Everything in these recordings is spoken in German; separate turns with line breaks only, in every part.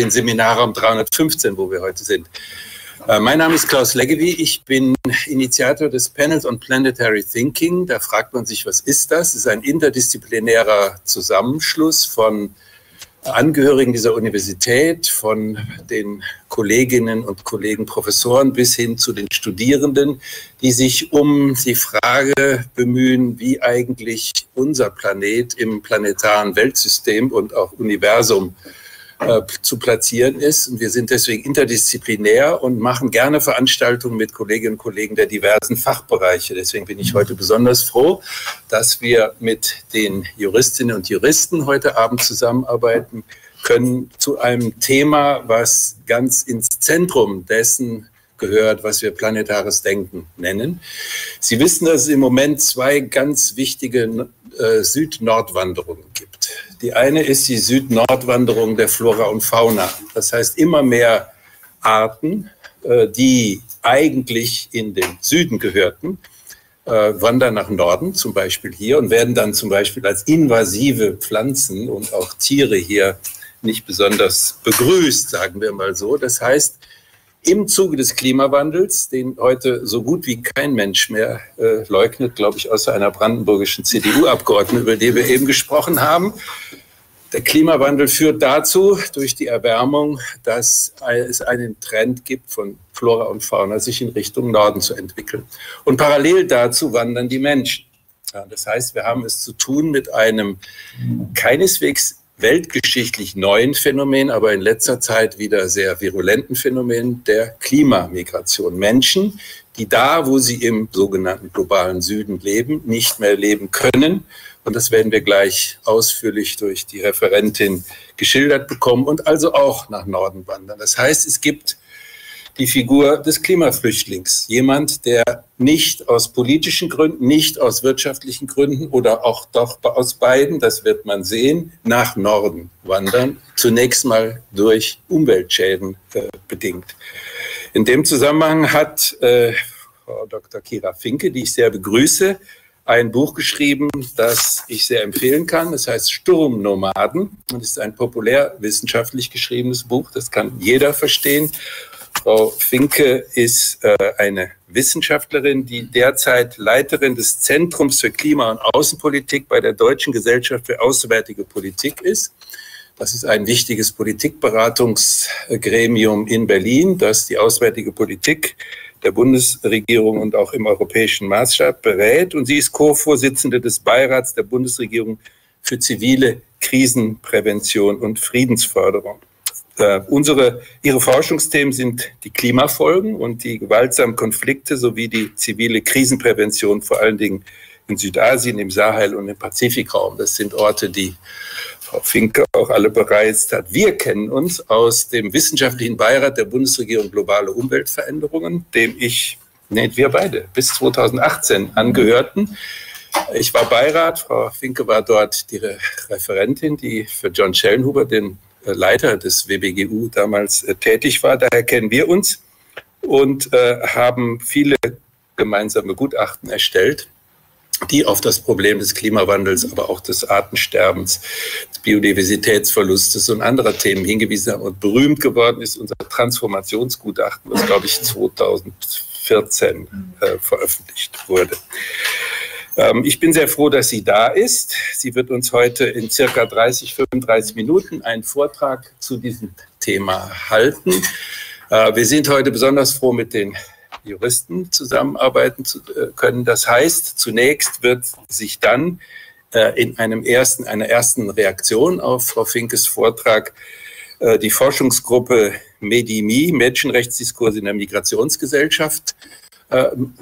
den Seminarraum 315, wo wir heute sind. Äh, mein Name ist Klaus Leggevi. Ich bin Initiator des Panels on Planetary Thinking. Da fragt man sich, was ist das? Es ist ein interdisziplinärer Zusammenschluss von Angehörigen dieser Universität, von den Kolleginnen und Kollegen, Professoren bis hin zu den Studierenden, die sich um die Frage bemühen, wie eigentlich unser Planet im planetaren Weltsystem und auch Universum äh, zu platzieren ist. Und wir sind deswegen interdisziplinär und machen gerne Veranstaltungen mit Kolleginnen und Kollegen der diversen Fachbereiche. Deswegen bin ich heute besonders froh, dass wir mit den Juristinnen und Juristen heute Abend zusammenarbeiten können zu einem Thema, was ganz ins Zentrum dessen gehört, was wir planetares Denken nennen. Sie wissen, dass es im Moment zwei ganz wichtige äh, Süd-Nord-Wanderungen gibt. Die eine ist die Süd-Nord-Wanderung der Flora und Fauna. Das heißt, immer mehr Arten, äh, die eigentlich in den Süden gehörten, äh, wandern nach Norden, zum Beispiel hier, und werden dann zum Beispiel als invasive Pflanzen und auch Tiere hier nicht besonders begrüßt, sagen wir mal so. Das heißt, im Zuge des Klimawandels, den heute so gut wie kein Mensch mehr äh, leugnet, glaube ich, außer einer brandenburgischen CDU-Abgeordneten, über die wir eben gesprochen haben. Der Klimawandel führt dazu, durch die Erwärmung, dass es einen Trend gibt von Flora und Fauna, sich in Richtung Norden zu entwickeln. Und parallel dazu wandern die Menschen. Ja, das heißt, wir haben es zu tun mit einem keineswegs weltgeschichtlich neuen Phänomen, aber in letzter Zeit wieder sehr virulenten Phänomen der Klimamigration. Menschen, die da, wo sie im sogenannten globalen Süden leben, nicht mehr leben können. Und das werden wir gleich ausführlich durch die Referentin geschildert bekommen und also auch nach Norden wandern. Das heißt, es gibt die Figur des Klimaflüchtlings. Jemand, der nicht aus politischen Gründen, nicht aus wirtschaftlichen Gründen oder auch doch aus beiden, das wird man sehen, nach Norden wandern. Zunächst mal durch Umweltschäden äh, bedingt. In dem Zusammenhang hat äh, Frau Dr. Kira Finke, die ich sehr begrüße, ein Buch geschrieben, das ich sehr empfehlen kann. Das heißt Sturmnomaden und ist ein populärwissenschaftlich geschriebenes Buch. Das kann jeder verstehen. Frau Finke ist äh, eine Wissenschaftlerin, die derzeit Leiterin des Zentrums für Klima- und Außenpolitik bei der Deutschen Gesellschaft für Auswärtige Politik ist. Das ist ein wichtiges Politikberatungsgremium in Berlin, das die auswärtige Politik der Bundesregierung und auch im europäischen Maßstab berät. Und sie ist Co-Vorsitzende des Beirats der Bundesregierung für zivile Krisenprävention und Friedensförderung. Äh, unsere, ihre Forschungsthemen sind die Klimafolgen und die gewaltsamen Konflikte sowie die zivile Krisenprävention, vor allen Dingen in Südasien, im Sahel und im Pazifikraum. Das sind Orte, die Frau Finke auch alle bereist hat. Wir kennen uns aus dem wissenschaftlichen Beirat der Bundesregierung Globale Umweltveränderungen, dem ich, nee, wir beide, bis 2018 angehörten. Ich war Beirat, Frau Finke war dort die Referentin, die für John Schellenhuber, den Leiter des WBGU damals äh, tätig war. Daher kennen wir uns und äh, haben viele gemeinsame Gutachten erstellt, die auf das Problem des Klimawandels, aber auch des Artensterbens, des Biodiversitätsverlustes und anderer Themen hingewiesen haben. Und berühmt geworden ist unser Transformationsgutachten, das, glaube ich, 2014 äh, veröffentlicht wurde. Ähm, ich bin sehr froh, dass sie da ist. Sie wird uns heute in circa 30, 35 Minuten einen Vortrag zu diesem Thema halten. Äh, wir sind heute besonders froh, mit den Juristen zusammenarbeiten zu äh, können. Das heißt, zunächst wird sich dann äh, in einem ersten, einer ersten Reaktion auf Frau Finkes Vortrag die Forschungsgruppe MEDIMI, Menschenrechtsdiskurse in der Migrationsgesellschaft, äh,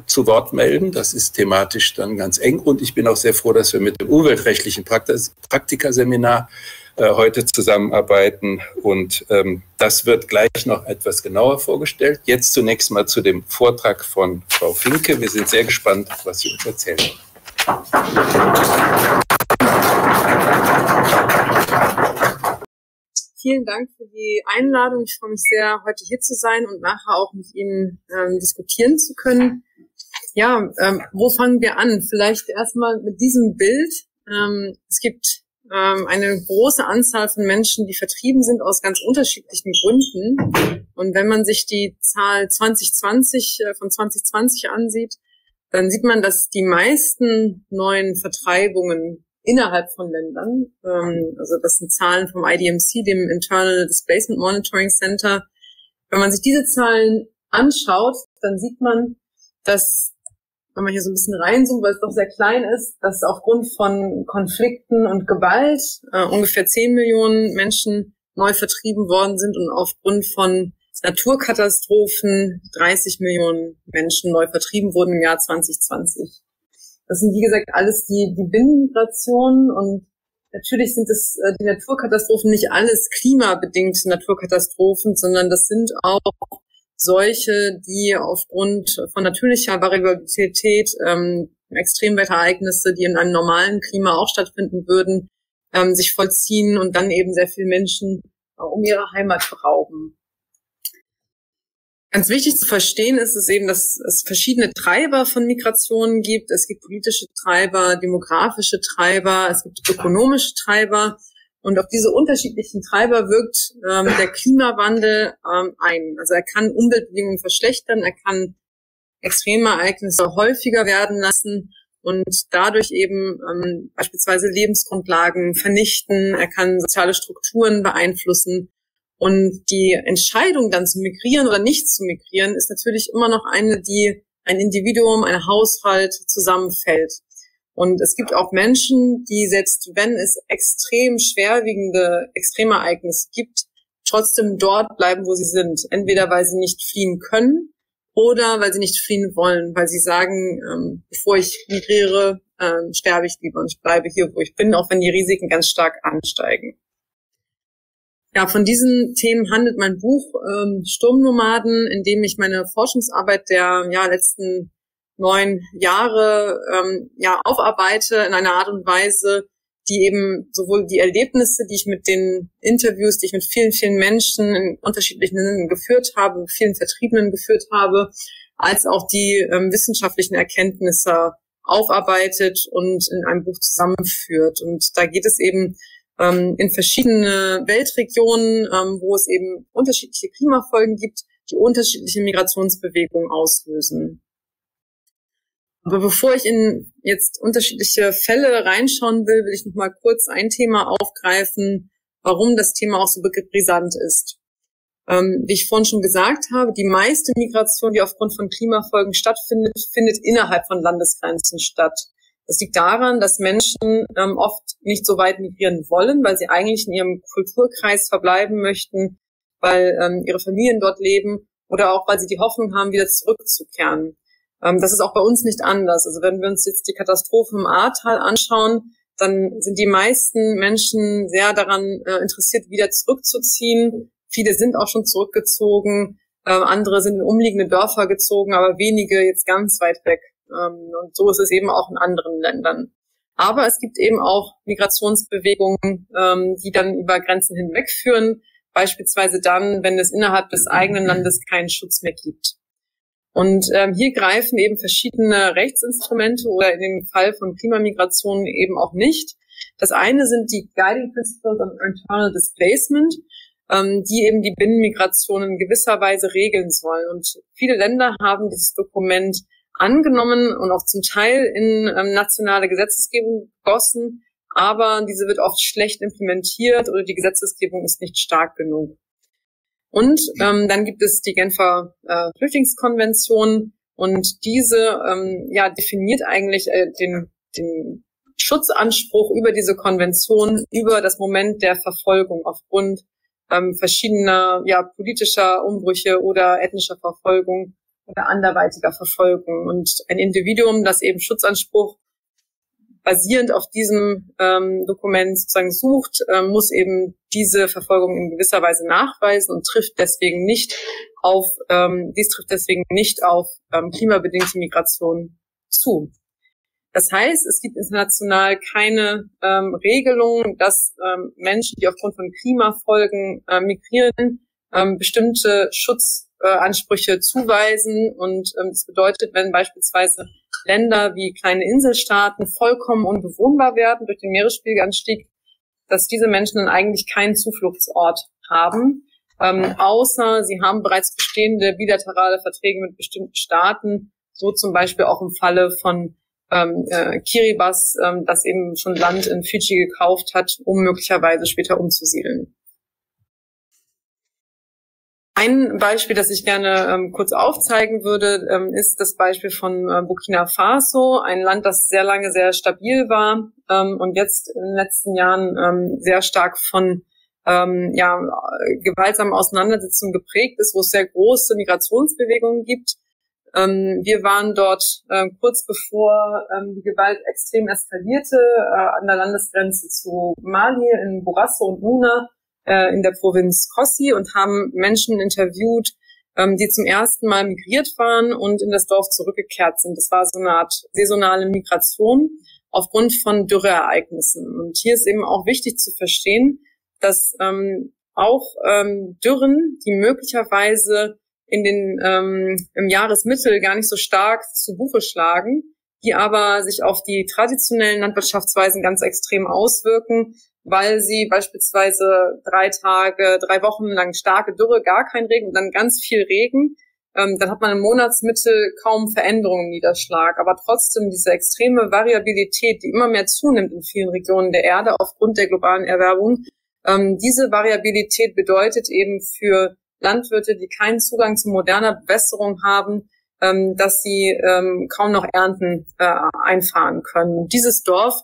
zu Wort melden. Das ist thematisch dann ganz eng. Und ich bin auch sehr froh, dass wir mit dem umweltrechtlichen Praktikaseminar äh, heute zusammenarbeiten. Und ähm, das wird gleich noch etwas genauer vorgestellt. Jetzt zunächst mal zu dem Vortrag von Frau Finke. Wir sind sehr gespannt, was sie uns erzählen.
Vielen Dank für die Einladung. Ich freue mich sehr, heute hier zu sein und nachher auch mit Ihnen ähm, diskutieren zu können. Ja, ähm, wo fangen wir an? Vielleicht erstmal mit diesem Bild. Ähm, es gibt ähm, eine große Anzahl von Menschen, die vertrieben sind aus ganz unterschiedlichen Gründen. Und wenn man sich die Zahl 2020 äh, von 2020 ansieht, dann sieht man, dass die meisten neuen Vertreibungen innerhalb von Ländern, ähm, also das sind Zahlen vom IDMC, dem Internal Displacement Monitoring Center, wenn man sich diese Zahlen anschaut, dann sieht man, dass wenn man hier so ein bisschen reinzoomt, weil es doch sehr klein ist, dass aufgrund von Konflikten und Gewalt äh, ungefähr 10 Millionen Menschen neu vertrieben worden sind und aufgrund von Naturkatastrophen 30 Millionen Menschen neu vertrieben wurden im Jahr 2020. Das sind, wie gesagt, alles die, die Binnenmigrationen und natürlich sind es äh, die Naturkatastrophen nicht alles klimabedingte Naturkatastrophen, sondern das sind auch solche, die aufgrund von natürlicher Variabilität, ähm, Extremwetterereignisse, die in einem normalen Klima auch stattfinden würden, ähm, sich vollziehen und dann eben sehr viele Menschen äh, um ihre Heimat berauben. Ganz wichtig zu verstehen ist es eben, dass es verschiedene Treiber von Migrationen gibt. Es gibt politische Treiber, demografische Treiber, es gibt ökonomische Treiber. Und auf diese unterschiedlichen Treiber wirkt ähm, der Klimawandel ähm, ein. Also er kann Umweltbedingungen verschlechtern, er kann Extremereignisse häufiger werden lassen und dadurch eben ähm, beispielsweise Lebensgrundlagen vernichten, er kann soziale Strukturen beeinflussen und die Entscheidung dann zu migrieren oder nicht zu migrieren ist natürlich immer noch eine, die ein Individuum, ein Haushalt zusammenfällt. Und es gibt auch Menschen, die selbst wenn es extrem schwerwiegende Extremereignisse gibt, trotzdem dort bleiben, wo sie sind. Entweder weil sie nicht fliehen können oder weil sie nicht fliehen wollen, weil sie sagen, ähm, bevor ich migriere, ähm, sterbe ich lieber und ich bleibe hier, wo ich bin, auch wenn die Risiken ganz stark ansteigen. Ja, von diesen Themen handelt mein Buch ähm, Sturmnomaden, in dem ich meine Forschungsarbeit der ja, letzten neun Jahre ähm, ja aufarbeite in einer Art und Weise, die eben sowohl die Erlebnisse, die ich mit den Interviews, die ich mit vielen, vielen Menschen in unterschiedlichen Ländern geführt habe, mit vielen Vertriebenen geführt habe, als auch die ähm, wissenschaftlichen Erkenntnisse aufarbeitet und in einem Buch zusammenführt. Und da geht es eben ähm, in verschiedene Weltregionen, ähm, wo es eben unterschiedliche Klimafolgen gibt, die unterschiedliche Migrationsbewegungen auslösen. Aber bevor ich in jetzt unterschiedliche Fälle reinschauen will, will ich noch mal kurz ein Thema aufgreifen, warum das Thema auch so brisant ist. Ähm, wie ich vorhin schon gesagt habe, die meiste Migration, die aufgrund von Klimafolgen stattfindet, findet innerhalb von Landesgrenzen statt. Das liegt daran, dass Menschen ähm, oft nicht so weit migrieren wollen, weil sie eigentlich in ihrem Kulturkreis verbleiben möchten, weil ähm, ihre Familien dort leben oder auch weil sie die Hoffnung haben, wieder zurückzukehren. Ähm, das ist auch bei uns nicht anders. Also wenn wir uns jetzt die Katastrophe im Ahrtal anschauen, dann sind die meisten Menschen sehr daran äh, interessiert, wieder zurückzuziehen. Viele sind auch schon zurückgezogen, äh, andere sind in umliegende Dörfer gezogen, aber wenige jetzt ganz weit weg. Ähm, und so ist es eben auch in anderen Ländern. Aber es gibt eben auch Migrationsbewegungen, ähm, die dann über Grenzen hinwegführen, beispielsweise dann, wenn es innerhalb des eigenen Landes keinen Schutz mehr gibt. Und ähm, hier greifen eben verschiedene Rechtsinstrumente oder in dem Fall von Klimamigration eben auch nicht. Das eine sind die Guiding Principles on Internal Displacement, die eben die Binnenmigration in gewisser Weise regeln sollen. Und viele Länder haben dieses Dokument angenommen und auch zum Teil in ähm, nationale Gesetzesgebung gegossen, aber diese wird oft schlecht implementiert oder die Gesetzesgebung ist nicht stark genug. Und ähm, dann gibt es die Genfer äh, Flüchtlingskonvention und diese ja, definiert eigentlich äh, den, den Schutzanspruch über diese Konvention, über das Moment der Verfolgung aufgrund ähm, verschiedener ja, politischer Umbrüche oder ethnischer Verfolgung oder anderweitiger Verfolgung. Und ein Individuum, das eben Schutzanspruch basierend auf diesem ähm, Dokument sozusagen sucht, ähm, muss eben diese Verfolgung in gewisser Weise nachweisen und trifft deswegen nicht auf, ähm, dies trifft deswegen nicht auf ähm, klimabedingte Migration zu. Das heißt, es gibt international keine ähm, Regelung, dass ähm, Menschen, die aufgrund von Klimafolgen äh, migrieren, ähm, bestimmte Schutzansprüche zuweisen. Und ähm, das bedeutet, wenn beispielsweise Länder wie kleine Inselstaaten vollkommen unbewohnbar werden durch den Meeresspiegelanstieg, dass diese Menschen dann eigentlich keinen Zufluchtsort haben, ähm, außer sie haben bereits bestehende bilaterale Verträge mit bestimmten Staaten, so zum Beispiel auch im Falle von ähm, äh, Kiribati, ähm, das eben schon Land in Fidschi gekauft hat, um möglicherweise später umzusiedeln. Ein Beispiel, das ich gerne ähm, kurz aufzeigen würde, ähm, ist das Beispiel von äh, Burkina Faso, ein Land, das sehr lange sehr stabil war ähm, und jetzt in den letzten Jahren ähm, sehr stark von ähm, ja, gewaltsamen Auseinandersetzungen geprägt ist, wo es sehr große Migrationsbewegungen gibt. Ähm, wir waren dort äh, kurz bevor die Gewalt extrem eskalierte, äh, an der Landesgrenze zu Mali in Borasso und Luna äh, in der Provinz Kossi und haben Menschen interviewt, ähm, die zum ersten Mal migriert waren und in das Dorf zurückgekehrt sind. Das war so eine Art saisonale Migration aufgrund von Dürreereignissen. Und hier ist eben auch wichtig zu verstehen, dass ähm, auch ähm, Dürren, die möglicherweise in den ähm, im Jahresmittel gar nicht so stark zu Buche schlagen, die aber sich auf die traditionellen Landwirtschaftsweisen ganz extrem auswirken, weil sie beispielsweise drei Tage, drei Wochen lang starke Dürre, gar kein Regen und dann ganz viel Regen, ähm, dann hat man im Monatsmittel kaum Veränderungen Niederschlag. Aber trotzdem diese extreme Variabilität, die immer mehr zunimmt in vielen Regionen der Erde aufgrund der globalen Erwerbung, ähm, diese Variabilität bedeutet eben für Landwirte, die keinen Zugang zu moderner Bewässerung haben, ähm, dass sie ähm, kaum noch Ernten äh, einfahren können. Dieses Dorf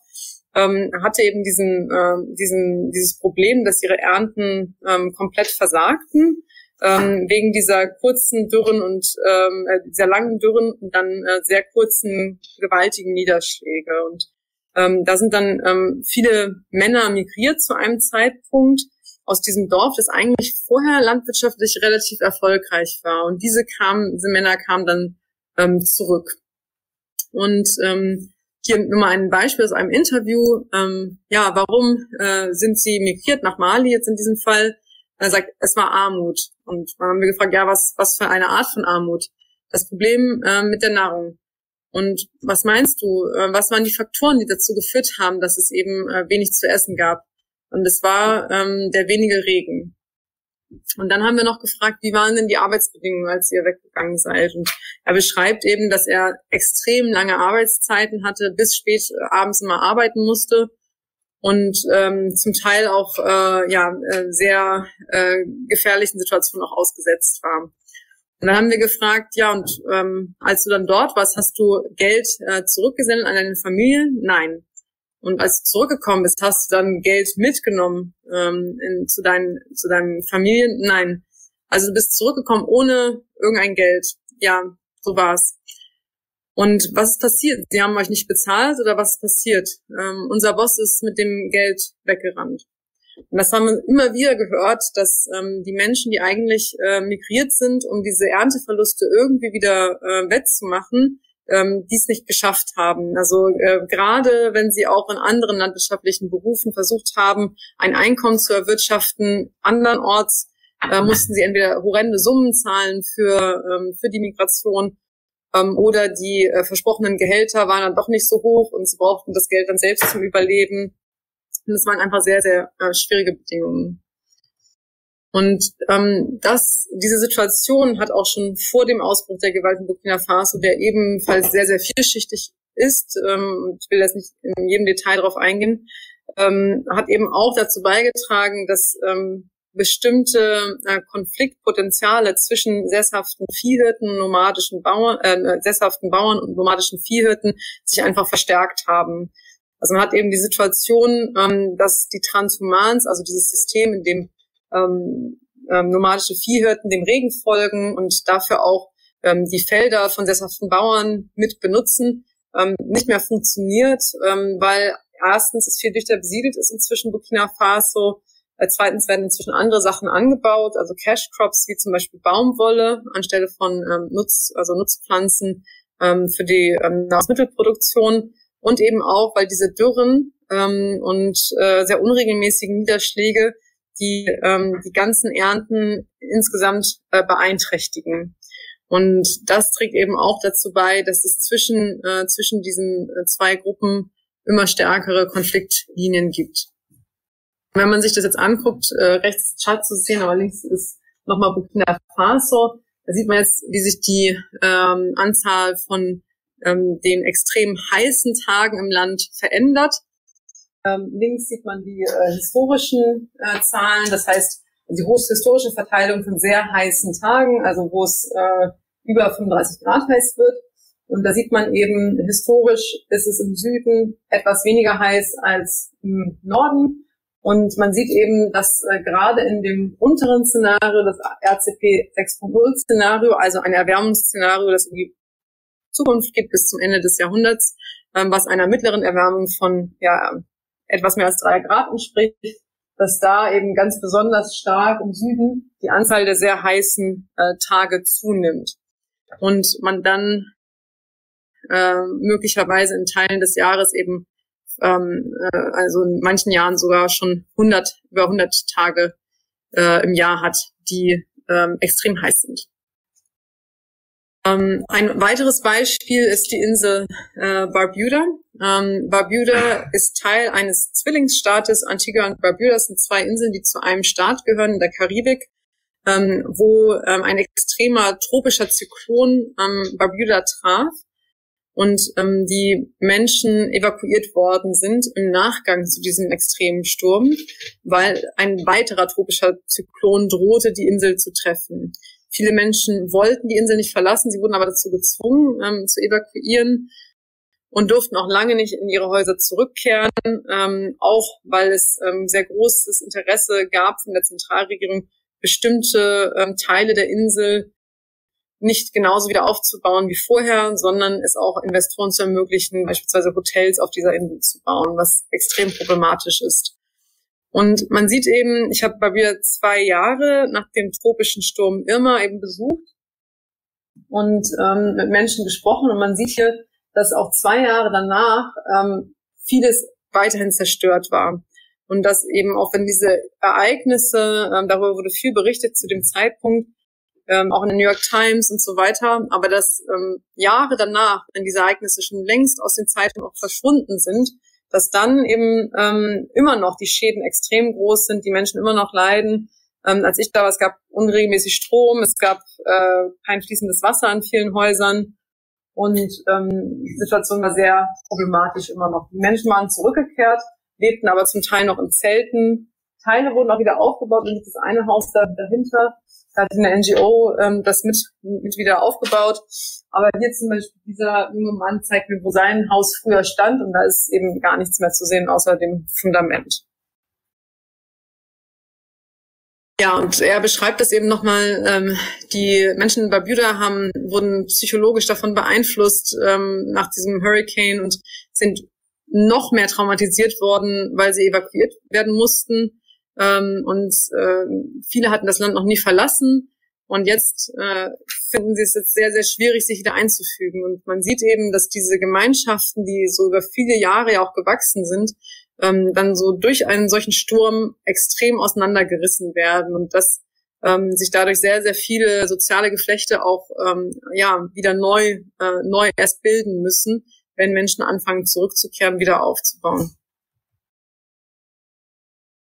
ähm, hatte eben diesen, äh, diesen, dieses Problem, dass ihre Ernten ähm, komplett versagten ähm, wegen dieser kurzen Dürren und ähm, äh, dieser langen Dürren und dann äh, sehr kurzen gewaltigen Niederschläge. Und ähm, da sind dann ähm, viele Männer migriert zu einem Zeitpunkt, aus diesem Dorf, das eigentlich vorher landwirtschaftlich relativ erfolgreich war. Und diese kamen, diese Männer kamen dann ähm, zurück. Und ähm, hier nur mal ein Beispiel aus einem Interview. Ähm, ja, warum äh, sind Sie migriert nach Mali jetzt in diesem Fall? Er sagt, es war Armut. Und dann haben wir gefragt, ja, was, was für eine Art von Armut? Das Problem äh, mit der Nahrung. Und was meinst du, äh, was waren die Faktoren, die dazu geführt haben, dass es eben äh, wenig zu essen gab? Und es war ähm, der wenige Regen. Und dann haben wir noch gefragt, wie waren denn die Arbeitsbedingungen, als ihr weggegangen seid? Und er beschreibt eben, dass er extrem lange Arbeitszeiten hatte, bis spät äh, abends immer arbeiten musste und ähm, zum Teil auch äh, ja äh, sehr äh, gefährlichen Situationen auch ausgesetzt war. Und dann haben wir gefragt, ja, und ähm, als du dann dort warst, hast du Geld äh, zurückgesendet an deine Familie? Nein. Und als du zurückgekommen bist, hast du dann Geld mitgenommen ähm, in, zu, deinen, zu deinen Familien? Nein. Also du bist zurückgekommen ohne irgendein Geld. Ja, so war's. Und was ist passiert? Sie haben euch nicht bezahlt oder was ist passiert? Ähm, unser Boss ist mit dem Geld weggerannt. Und das haben wir immer wieder gehört, dass ähm, die Menschen, die eigentlich äh, migriert sind, um diese Ernteverluste irgendwie wieder äh, wettzumachen, ähm, die es nicht geschafft haben. Also äh, gerade wenn sie auch in anderen landwirtschaftlichen Berufen versucht haben, ein Einkommen zu erwirtschaften, andernorts äh, mussten sie entweder horrende Summen zahlen für, ähm, für die Migration ähm, oder die äh, versprochenen Gehälter waren dann doch nicht so hoch und sie brauchten das Geld dann selbst zum Überleben. Und es waren einfach sehr, sehr äh, schwierige Bedingungen. Und ähm, das, diese Situation hat auch schon vor dem Ausbruch der Gewalt in Burkina Faso, der ebenfalls sehr, sehr vielschichtig ist, ähm, ich will jetzt nicht in jedem Detail darauf eingehen, ähm, hat eben auch dazu beigetragen, dass ähm, bestimmte äh, Konfliktpotenziale zwischen sesshaften Viehhirten, nomadischen Bauern, äh, sesshaften Bauern und nomadischen Viehhirten sich einfach verstärkt haben. Also man hat eben die Situation, ähm, dass die Transhumans, also dieses System, in dem ähm, ähm, nomadische Viehhirten dem Regen folgen und dafür auch ähm, die Felder von sesshaften Bauern mit benutzen, ähm, nicht mehr funktioniert, ähm, weil erstens es viel dichter besiedelt ist inzwischen Burkina Faso, äh, zweitens werden inzwischen andere Sachen angebaut, also Cash Crops wie zum Beispiel Baumwolle anstelle von ähm, Nutz, also Nutzpflanzen ähm, für die ähm, Nahrungsmittelproduktion und eben auch, weil diese Dürren ähm, und äh, sehr unregelmäßigen Niederschläge die ähm, die ganzen Ernten insgesamt äh, beeinträchtigen. Und das trägt eben auch dazu bei, dass es zwischen, äh, zwischen diesen äh, zwei Gruppen immer stärkere Konfliktlinien gibt. Wenn man sich das jetzt anguckt, äh, rechts Tschad zu sehen, aber links ist nochmal Burkina Faso. Da sieht man jetzt, wie sich die ähm, Anzahl von ähm, den extrem heißen Tagen im Land verändert. Ähm, links sieht man die äh, historischen äh, Zahlen, das heißt die historische Verteilung von sehr heißen Tagen, also wo es äh, über 35 Grad heiß wird. Und da sieht man eben, historisch ist es im Süden etwas weniger heiß als im Norden. Und man sieht eben, dass äh, gerade in dem unteren Szenario, das RCP 6.0 Szenario, also ein Erwärmungsszenario, das in die Zukunft gibt bis zum Ende des Jahrhunderts, ähm, was einer mittleren Erwärmung von ja, etwas mehr als drei Grad entspricht, dass da eben ganz besonders stark im Süden die Anzahl der sehr heißen äh, Tage zunimmt. Und man dann äh, möglicherweise in Teilen des Jahres eben, ähm, äh, also in manchen Jahren sogar schon 100, über 100 Tage äh, im Jahr hat, die ähm, extrem heiß sind. Ähm, ein weiteres Beispiel ist die Insel äh, Barbuda. Ähm, Barbuda ist Teil eines Zwillingsstaates. Antigua und Barbuda sind zwei Inseln, die zu einem Staat gehören in der Karibik, ähm, wo ähm, ein extremer tropischer Zyklon ähm, Barbuda traf und ähm, die Menschen evakuiert worden sind im Nachgang zu diesem extremen Sturm, weil ein weiterer tropischer Zyklon drohte, die Insel zu treffen. Viele Menschen wollten die Insel nicht verlassen, sie wurden aber dazu gezwungen, ähm, zu evakuieren und durften auch lange nicht in ihre Häuser zurückkehren, ähm, auch weil es ähm, sehr großes Interesse gab von der Zentralregierung, bestimmte ähm, Teile der Insel nicht genauso wieder aufzubauen wie vorher, sondern es auch Investoren zu ermöglichen, beispielsweise Hotels auf dieser Insel zu bauen, was extrem problematisch ist. Und man sieht eben, ich habe bei mir zwei Jahre nach dem tropischen Sturm Irma eben besucht und ähm, mit Menschen gesprochen und man sieht hier, dass auch zwei Jahre danach ähm, vieles weiterhin zerstört war. Und dass eben auch wenn diese Ereignisse, ähm, darüber wurde viel berichtet zu dem Zeitpunkt, ähm, auch in der New York Times und so weiter, aber dass ähm, Jahre danach, wenn diese Ereignisse schon längst aus den Zeitungen auch verschwunden sind, dass dann eben ähm, immer noch die Schäden extrem groß sind, die Menschen immer noch leiden. Ähm, als ich da war, es gab unregelmäßig Strom, es gab äh, kein fließendes Wasser an vielen Häusern und ähm, die Situation war sehr problematisch immer noch. Die Menschen waren zurückgekehrt, lebten aber zum Teil noch in Zelten. Teile wurden auch wieder aufgebaut und das eine Haus da dahinter da hat eine NGO ähm, das mit, mit wieder aufgebaut. Aber hier zum Beispiel dieser junge Mann zeigt mir, wo sein Haus früher stand und da ist eben gar nichts mehr zu sehen außer dem Fundament. Ja, und er beschreibt das eben nochmal, ähm, die Menschen in Barbuda haben, wurden psychologisch davon beeinflusst ähm, nach diesem Hurricane und sind noch mehr traumatisiert worden, weil sie evakuiert werden mussten. Ähm, und äh, viele hatten das Land noch nie verlassen. Und jetzt äh, finden sie es jetzt sehr, sehr schwierig, sich wieder einzufügen. Und man sieht eben, dass diese Gemeinschaften, die so über viele Jahre ja auch gewachsen sind, ähm, dann so durch einen solchen Sturm extrem auseinandergerissen werden und dass ähm, sich dadurch sehr, sehr viele soziale Geflechte auch ähm, ja wieder neu, äh, neu erst bilden müssen, wenn Menschen anfangen zurückzukehren, wieder aufzubauen.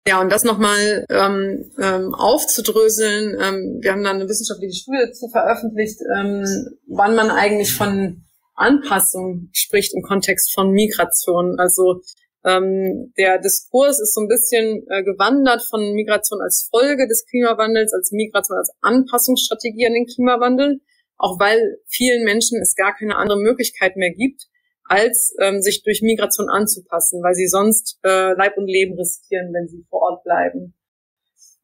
Ja, und das nochmal ähm, ähm, aufzudröseln. Ähm, wir haben da eine wissenschaftliche Studie zu veröffentlicht, ähm, wann man eigentlich von Anpassung spricht im Kontext von Migration. Also ähm, der Diskurs ist so ein bisschen äh, gewandert von Migration als Folge des Klimawandels, als Migration als Anpassungsstrategie an den Klimawandel, auch weil vielen Menschen es gar keine andere Möglichkeit mehr gibt, als ähm, sich durch Migration anzupassen, weil sie sonst äh, Leib und Leben riskieren, wenn sie vor Ort bleiben.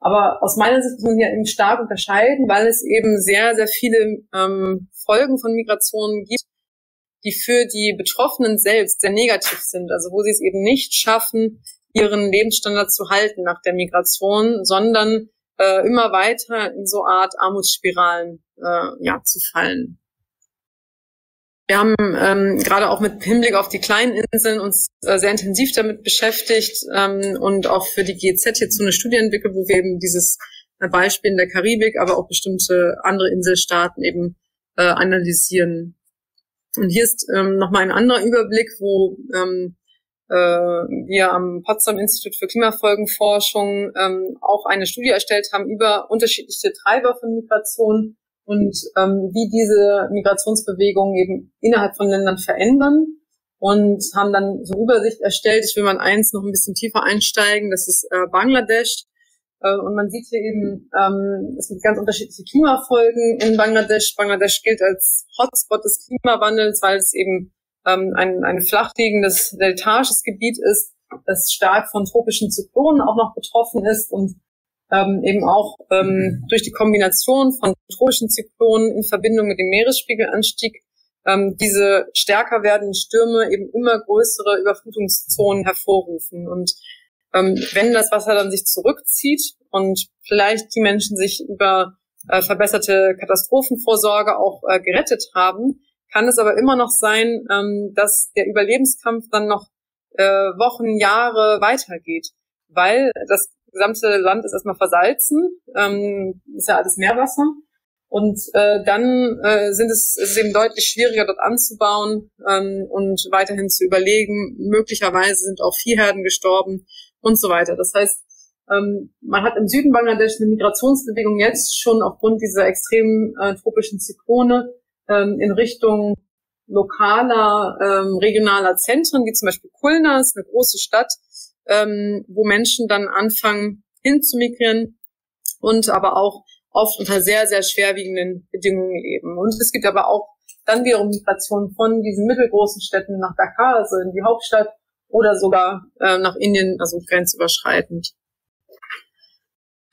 Aber aus meiner Sicht muss man hier eben stark unterscheiden, weil es eben sehr, sehr viele ähm, Folgen von Migration gibt, die für die Betroffenen selbst sehr negativ sind. Also wo sie es eben nicht schaffen, ihren Lebensstandard zu halten nach der Migration, sondern äh, immer weiter in so Art Armutsspiralen äh, ja, zu fallen. Wir haben ähm, gerade auch mit Hinblick auf die kleinen Inseln uns äh, sehr intensiv damit beschäftigt ähm, und auch für die GEZ hierzu eine Studie entwickelt, wo wir eben dieses äh, Beispiel in der Karibik, aber auch bestimmte andere Inselstaaten eben äh, analysieren. Und hier ist ähm, nochmal ein anderer Überblick, wo ähm, äh, wir am Potsdam Institut für Klimafolgenforschung ähm, auch eine Studie erstellt haben über unterschiedliche Treiber von Migration und ähm, wie diese Migrationsbewegungen eben innerhalb von Ländern verändern und haben dann so Übersicht erstellt. Ich will mal eins noch ein bisschen tiefer einsteigen. Das ist äh, Bangladesch. Äh, und man sieht hier eben, ähm, es gibt ganz unterschiedliche Klimafolgen in Bangladesch. Bangladesch gilt als Hotspot des Klimawandels, weil es eben ähm, ein, ein flachliegendes deltarisches Gebiet ist, das stark von tropischen Zyklonen auch noch betroffen ist und ähm, eben auch ähm, durch die Kombination von tropischen Zyklonen in Verbindung mit dem Meeresspiegelanstieg ähm, diese stärker werdenden Stürme eben immer größere Überflutungszonen hervorrufen. Und ähm, wenn das Wasser dann sich zurückzieht und vielleicht die Menschen sich über äh, verbesserte Katastrophenvorsorge auch äh, gerettet haben, kann es aber immer noch sein, ähm, dass der Überlebenskampf dann noch äh, Wochen, Jahre weitergeht, weil das gesamte Land ist erstmal versalzen, ähm, ist ja alles Meerwasser. Und äh, dann äh, sind es, ist es eben deutlich schwieriger, dort anzubauen ähm, und weiterhin zu überlegen. Möglicherweise sind auch Viehherden gestorben und so weiter. Das heißt, ähm, man hat im Süden Bangladesch eine Migrationsbewegung jetzt schon aufgrund dieser extremen äh, tropischen Zyklone ähm, in Richtung lokaler, ähm, regionaler Zentren, wie zum Beispiel Kulna, ist eine große Stadt, ähm, wo Menschen dann anfangen hinzumigrieren und aber auch oft unter sehr, sehr schwerwiegenden Bedingungen leben. Und es gibt aber auch dann wiederum Migration von diesen mittelgroßen Städten nach Dakar, also in die Hauptstadt, oder sogar äh, nach Indien, also grenzüberschreitend.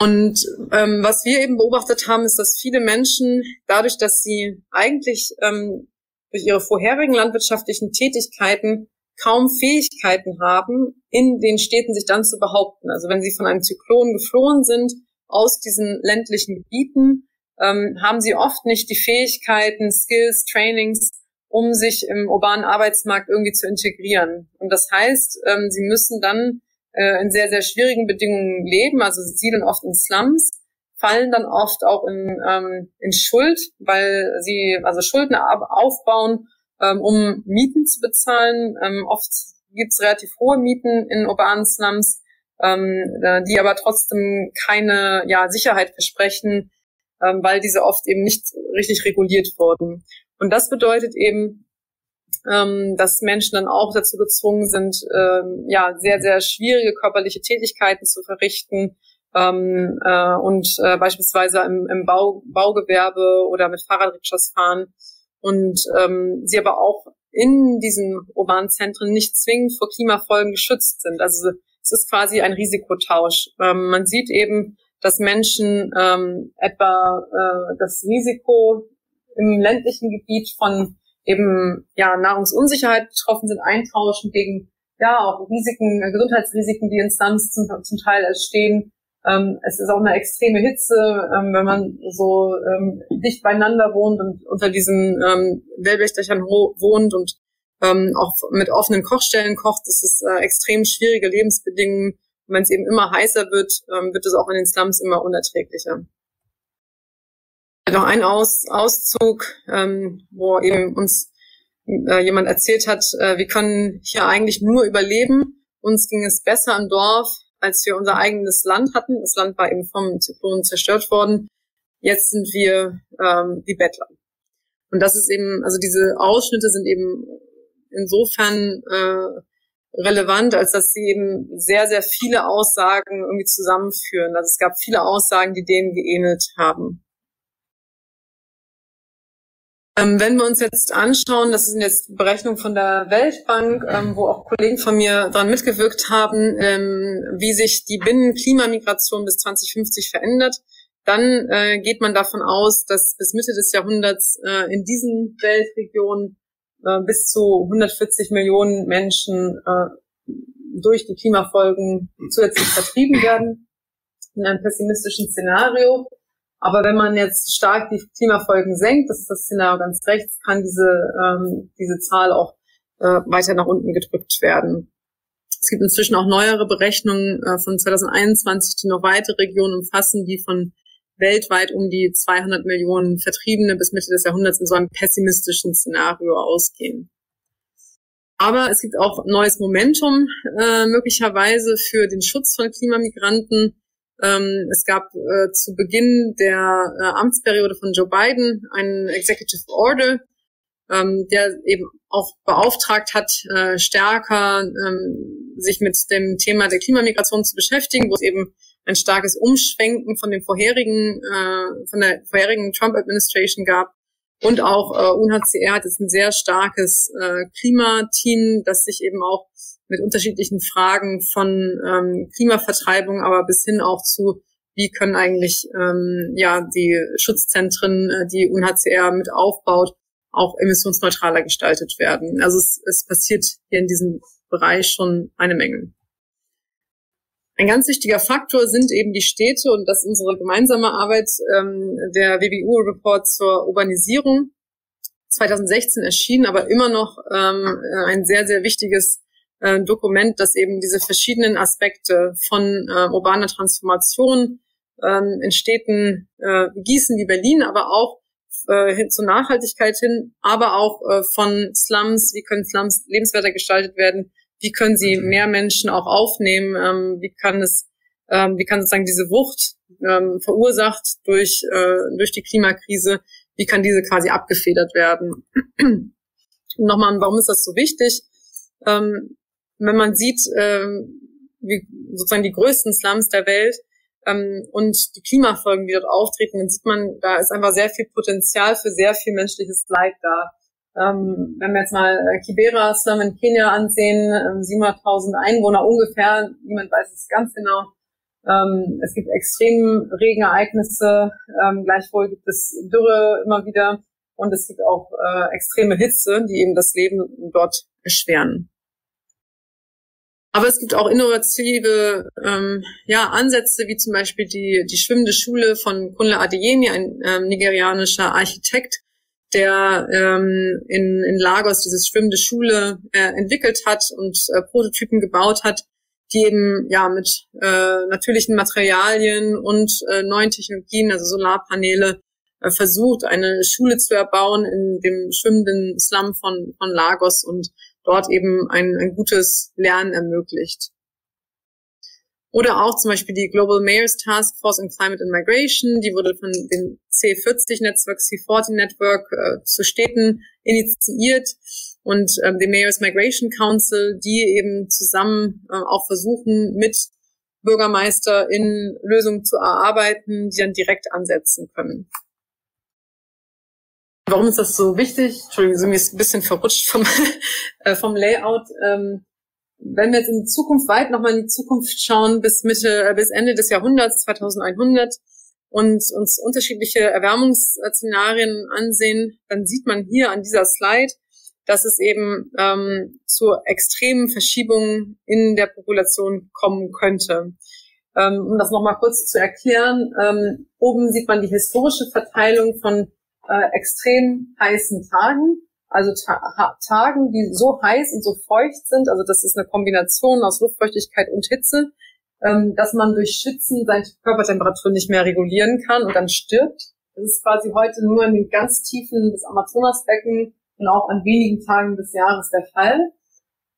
Und ähm, was wir eben beobachtet haben, ist, dass viele Menschen dadurch, dass sie eigentlich ähm, durch ihre vorherigen landwirtschaftlichen Tätigkeiten kaum Fähigkeiten haben, in den Städten sich dann zu behaupten. Also wenn sie von einem Zyklon geflohen sind aus diesen ländlichen Gebieten, ähm, haben sie oft nicht die Fähigkeiten, Skills, Trainings, um sich im urbanen Arbeitsmarkt irgendwie zu integrieren. Und das heißt, ähm, sie müssen dann äh, in sehr, sehr schwierigen Bedingungen leben, also sie siedeln oft in Slums, fallen dann oft auch in, ähm, in Schuld, weil sie also Schulden aufbauen, ähm, um Mieten zu bezahlen. Ähm, oft gibt es relativ hohe Mieten in urbanen Slums, ähm, äh, die aber trotzdem keine ja, Sicherheit versprechen, ähm, weil diese oft eben nicht richtig reguliert wurden. Und das bedeutet eben, ähm, dass Menschen dann auch dazu gezwungen sind, ähm, ja, sehr, sehr schwierige körperliche Tätigkeiten zu verrichten ähm, äh, und äh, beispielsweise im, im Bau, Baugewerbe oder mit Fahrradrikschas fahren und ähm, sie aber auch in diesen urbanen Zentren nicht zwingend vor Klimafolgen geschützt sind. Also es ist quasi ein Risikotausch. Ähm, man sieht eben, dass Menschen ähm, etwa äh, das Risiko im ländlichen Gebiet von eben ja Nahrungsunsicherheit betroffen sind, eintauschen gegen ja auch Risiken, Gesundheitsrisiken, die in Slums zum, zum Teil entstehen. Ähm, es ist auch eine extreme Hitze, ähm, wenn man so ähm, dicht beieinander wohnt und unter diesen ähm, Wellblechdächern wohnt und ähm, auch mit offenen Kochstellen kocht, ist es äh, extrem schwierige Lebensbedingungen. Wenn es eben immer heißer wird, ähm, wird es auch in den Slums immer unerträglicher noch ein Aus, Auszug, ähm, wo eben uns äh, jemand erzählt hat, äh, wir können hier eigentlich nur überleben. Uns ging es besser im Dorf, als wir unser eigenes Land hatten. Das Land war eben vom Zyklon zerstört worden. Jetzt sind wir ähm, die Bettler. Und das ist eben, also diese Ausschnitte sind eben insofern äh, relevant, als dass sie eben sehr, sehr viele Aussagen irgendwie zusammenführen. Also es gab viele Aussagen, die denen geähnelt haben. Ähm, wenn wir uns jetzt anschauen, das sind jetzt Berechnungen von der Weltbank, ähm, wo auch Kollegen von mir daran mitgewirkt haben, ähm, wie sich die Binnenklimamigration bis 2050 verändert, dann äh, geht man davon aus, dass bis Mitte des Jahrhunderts äh, in diesen Weltregionen äh, bis zu 140 Millionen Menschen äh, durch die Klimafolgen zusätzlich vertrieben werden. In einem pessimistischen Szenario aber wenn man jetzt stark die Klimafolgen senkt, das ist das Szenario ganz rechts, kann diese, ähm, diese Zahl auch äh, weiter nach unten gedrückt werden. Es gibt inzwischen auch neuere Berechnungen äh, von 2021, die noch weitere Regionen umfassen, die von weltweit um die 200 Millionen Vertriebene bis Mitte des Jahrhunderts in so einem pessimistischen Szenario ausgehen. Aber es gibt auch neues Momentum äh, möglicherweise für den Schutz von Klimamigranten. Ähm, es gab äh, zu Beginn der äh, Amtsperiode von Joe Biden einen Executive Order, ähm, der eben auch beauftragt hat, äh, stärker ähm, sich mit dem Thema der Klimamigration zu beschäftigen, wo es eben ein starkes Umschwenken von dem vorherigen, äh, von der vorherigen Trump-Administration gab. Und auch äh, UNHCR hat jetzt ein sehr starkes äh, Klimateam, das sich eben auch mit unterschiedlichen Fragen von ähm, Klimavertreibung, aber bis hin auch zu, wie können eigentlich ähm, ja die Schutzzentren, äh, die UNHCR mit aufbaut, auch emissionsneutraler gestaltet werden. Also es, es passiert hier in diesem Bereich schon eine Menge. Ein ganz wichtiger Faktor sind eben die Städte und das ist unsere gemeinsame Arbeit ähm, der WBU-Report zur Urbanisierung 2016 erschienen, aber immer noch ähm, ein sehr, sehr wichtiges äh, Dokument, das eben diese verschiedenen Aspekte von äh, urbaner Transformation ähm, in Städten äh, wie Gießen, wie Berlin, aber auch äh, hin zur Nachhaltigkeit hin, aber auch äh, von Slums, wie können Slums lebenswerter gestaltet werden, wie können sie mehr Menschen auch aufnehmen, ähm, wie kann es, ähm, wie kann sozusagen diese Wucht ähm, verursacht durch, äh, durch die Klimakrise, wie kann diese quasi abgefedert werden. Nochmal, warum ist das so wichtig? Ähm, wenn man sieht, ähm, wie sozusagen die größten Slums der Welt ähm, und die Klimafolgen, die dort auftreten, dann sieht man, da ist einfach sehr viel Potenzial für sehr viel menschliches Leid da. Ähm, wenn wir jetzt mal äh, Kibera Slum in Kenia ansehen, ähm, 700.000 Einwohner ungefähr, niemand weiß es ganz genau. Ähm, es gibt extrem Regenereignisse, ähm, gleichwohl gibt es Dürre immer wieder und es gibt auch äh, extreme Hitze, die eben das Leben dort erschweren. Aber es gibt auch innovative ähm, ja, Ansätze, wie zum Beispiel die, die schwimmende Schule von Kunle Adeyemi, ein ähm, nigerianischer Architekt, der ähm, in, in Lagos diese schwimmende Schule äh, entwickelt hat und äh, Prototypen gebaut hat, die eben ja mit äh, natürlichen Materialien und äh, neuen Technologien, also Solarpaneele, äh, versucht, eine Schule zu erbauen in dem schwimmenden Slum von, von Lagos und dort eben ein, ein gutes Lernen ermöglicht. Oder auch zum Beispiel die Global Mayors Task Force on Climate and Migration, die wurde von dem C40-Netzwerk, C40 Network äh, zu Städten initiiert und ähm, dem Mayors Migration Council, die eben zusammen äh, auch versuchen, mit Bürgermeister in Lösungen zu erarbeiten, die dann direkt ansetzen können. Warum ist das so wichtig? Entschuldigung, so mir ein bisschen verrutscht vom, äh, vom Layout. Ähm, wenn wir jetzt in die Zukunft weit nochmal in die Zukunft schauen, bis Mitte, äh, bis Ende des Jahrhunderts, 2100, und uns unterschiedliche Erwärmungsszenarien ansehen, dann sieht man hier an dieser Slide, dass es eben ähm, zu extremen Verschiebungen in der Population kommen könnte. Ähm, um das nochmal kurz zu erklären, ähm, oben sieht man die historische Verteilung von äh, extrem heißen Tagen also Ta Tagen, die so heiß und so feucht sind, also das ist eine Kombination aus Luftfeuchtigkeit und Hitze, ähm, dass man durch Schützen seine Körpertemperatur nicht mehr regulieren kann und dann stirbt. Das ist quasi heute nur in den ganz tiefen des Amazonasbecken und auch an wenigen Tagen des Jahres der Fall.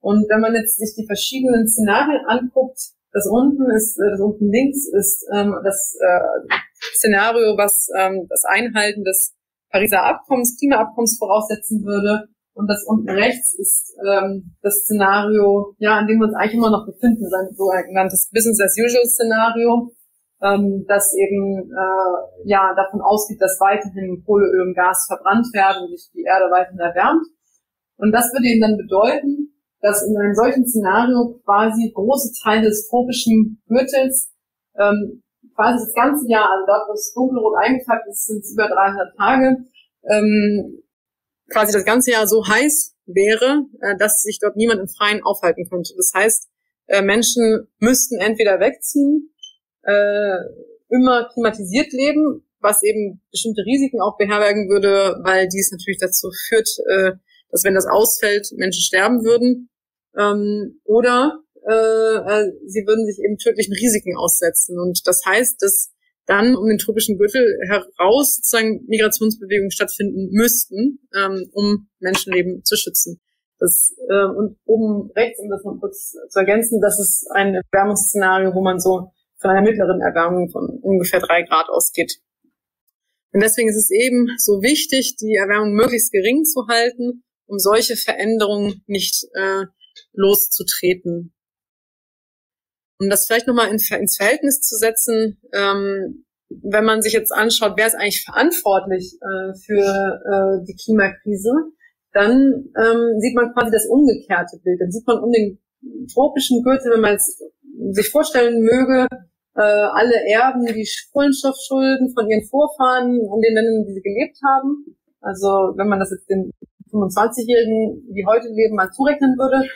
Und wenn man jetzt sich die verschiedenen Szenarien anguckt, das unten ist, äh, das unten links ist ähm, das äh, Szenario, was ähm, das Einhalten des Pariser Abkommens, Klimaabkommens voraussetzen würde. Und das unten rechts ist ähm, das Szenario, ja, an dem wir uns eigentlich immer noch befinden, sein sogenanntes Business as usual Szenario, ähm, das eben äh, ja davon ausgeht, dass weiterhin Kohle, Öl und Gas verbrannt werden und sich die Erde weiterhin erwärmt. Und das würde eben dann bedeuten, dass in einem solchen Szenario quasi große Teile des tropischen Gürtels ähm, quasi das ganze Jahr, also dort, wo es dunkelrot eingefärbt ist, sind es über 300 Tage, ähm, quasi das ganze Jahr so heiß wäre, äh, dass sich dort niemand im Freien aufhalten könnte. Das heißt, äh, Menschen müssten entweder wegziehen, äh, immer klimatisiert leben, was eben bestimmte Risiken auch beherbergen würde, weil dies natürlich dazu führt, äh, dass wenn das ausfällt, Menschen sterben würden. Ähm, oder äh, äh, sie würden sich eben tödlichen Risiken aussetzen. Und das heißt, dass dann um den tropischen Gürtel heraus sozusagen Migrationsbewegungen stattfinden müssten, ähm, um Menschenleben zu schützen. Das, äh, und oben rechts, um das noch kurz zu ergänzen, das ist ein Erwärmungsszenario, wo man so von einer mittleren Erwärmung von ungefähr drei Grad ausgeht. Und deswegen ist es eben so wichtig, die Erwärmung möglichst gering zu halten, um solche Veränderungen nicht äh, loszutreten. Um das vielleicht nochmal in, ins Verhältnis zu setzen, ähm, wenn man sich jetzt anschaut, wer ist eigentlich verantwortlich äh, für äh, die Klimakrise, dann ähm, sieht man quasi das umgekehrte Bild. Dann sieht man um den tropischen Gürtel, wenn man es sich vorstellen möge, äh, alle Erben, die Kohlenstoffschulden von ihren Vorfahren an den Ländern, die sie gelebt haben. Also wenn man das jetzt den 25-Jährigen, die heute leben, mal zurechnen würde,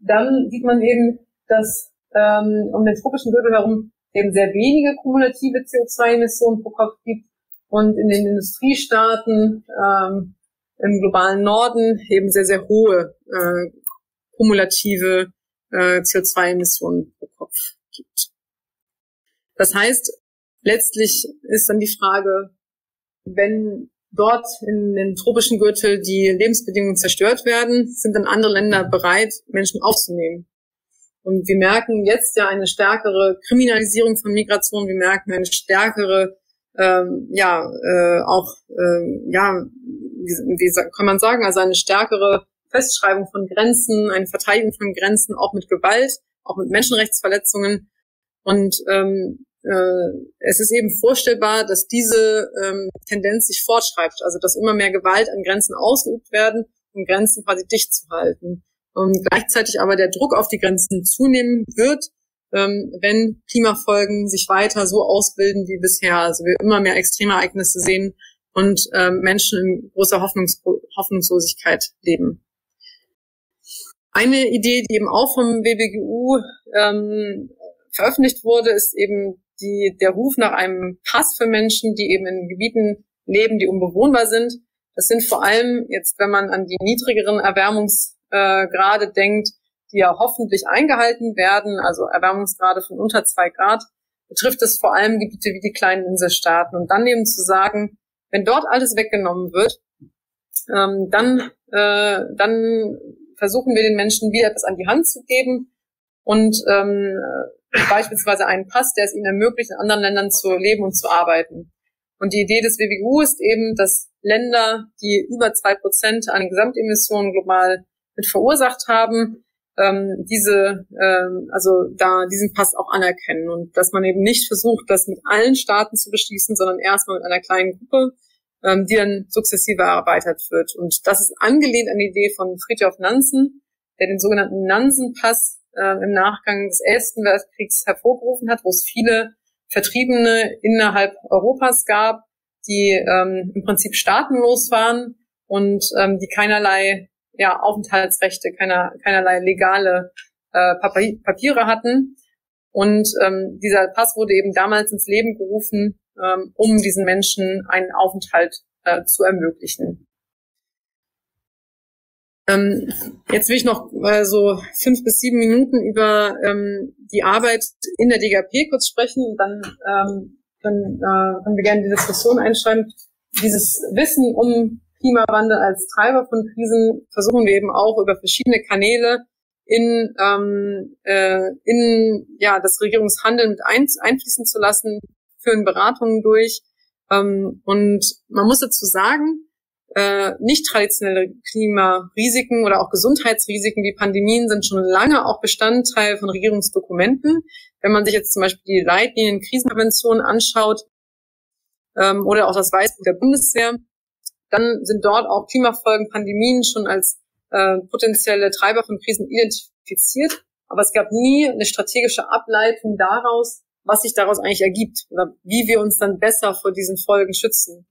dann sieht man eben, dass ähm, um den tropischen Gürtel herum eben sehr wenige kumulative CO2-Emissionen pro Kopf gibt und in den Industriestaaten ähm, im globalen Norden eben sehr, sehr hohe äh, kumulative äh, CO2-Emissionen pro Kopf gibt. Das heißt, letztlich ist dann die Frage, wenn dort in den tropischen Gürtel die Lebensbedingungen zerstört werden, sind dann andere Länder bereit, Menschen aufzunehmen. Und wir merken jetzt ja eine stärkere Kriminalisierung von Migration, wir merken eine stärkere, ähm, ja, äh, auch, äh, ja, wie, wie kann man sagen, also eine stärkere Festschreibung von Grenzen, eine Verteidigung von Grenzen, auch mit Gewalt, auch mit Menschenrechtsverletzungen. Und ähm, äh, es ist eben vorstellbar, dass diese ähm, Tendenz sich fortschreibt, also dass immer mehr Gewalt an Grenzen ausgeübt werden, um Grenzen quasi dicht zu halten. Und gleichzeitig aber der Druck auf die Grenzen zunehmen wird, ähm, wenn Klimafolgen sich weiter so ausbilden wie bisher. Also wir immer mehr Extremereignisse sehen und ähm, Menschen in großer Hoffnungs Hoffnungslosigkeit leben. Eine Idee, die eben auch vom WBGU ähm, veröffentlicht wurde, ist eben die, der Ruf nach einem Pass für Menschen, die eben in Gebieten leben, die unbewohnbar sind. Das sind vor allem jetzt, wenn man an die niedrigeren Erwärmungsgrade äh, denkt, die ja hoffentlich eingehalten werden, also Erwärmungsgrade von unter zwei Grad, betrifft es vor allem Gebiete wie die kleinen Inselstaaten. Und dann eben zu sagen, wenn dort alles weggenommen wird, ähm, dann, äh, dann versuchen wir den Menschen wieder etwas an die Hand zu geben und ähm, beispielsweise einen Pass, der es ihnen ermöglicht, in anderen Ländern zu leben und zu arbeiten. Und die Idee des WWU ist eben, dass Länder, die über zwei Prozent an Gesamtemissionen global mit verursacht haben, ähm, diese, ähm, also da diesen Pass auch anerkennen und dass man eben nicht versucht, das mit allen Staaten zu beschließen, sondern erstmal mit einer kleinen Gruppe, ähm, die dann sukzessive erweitert wird. Und das ist angelehnt an die Idee von Friedhof Nansen, der den sogenannten Nansen-Pass äh, im Nachgang des Ersten Weltkriegs hervorgerufen hat, wo es viele Vertriebene innerhalb Europas gab, die ähm, im Prinzip staatenlos waren und ähm, die keinerlei ja, Aufenthaltsrechte, keiner, keinerlei legale äh, Papiere hatten. Und ähm, dieser Pass wurde eben damals ins Leben gerufen, ähm, um diesen Menschen einen Aufenthalt äh, zu ermöglichen. Ähm, jetzt will ich noch äh, so fünf bis sieben Minuten über ähm, die Arbeit in der DGP kurz sprechen und dann ähm, können, äh, können wir gerne die Diskussion einschreiben. Dieses Wissen um Klimawandel als Treiber von Krisen versuchen wir eben auch über verschiedene Kanäle in, ähm, äh, in ja, das Regierungshandeln mit ein, einfließen zu lassen, führen Beratungen durch. Ähm, und man muss dazu sagen, äh, nicht traditionelle Klimarisiken oder auch Gesundheitsrisiken wie Pandemien sind schon lange auch Bestandteil von Regierungsdokumenten. Wenn man sich jetzt zum Beispiel die Leitlinien Krisenprävention anschaut ähm, oder auch das Weißbuch der Bundeswehr, dann sind dort auch Klimafolgen, Pandemien schon als äh, potenzielle Treiber von Krisen identifiziert. Aber es gab nie eine strategische Ableitung daraus, was sich daraus eigentlich ergibt oder wie wir uns dann besser vor diesen Folgen schützen.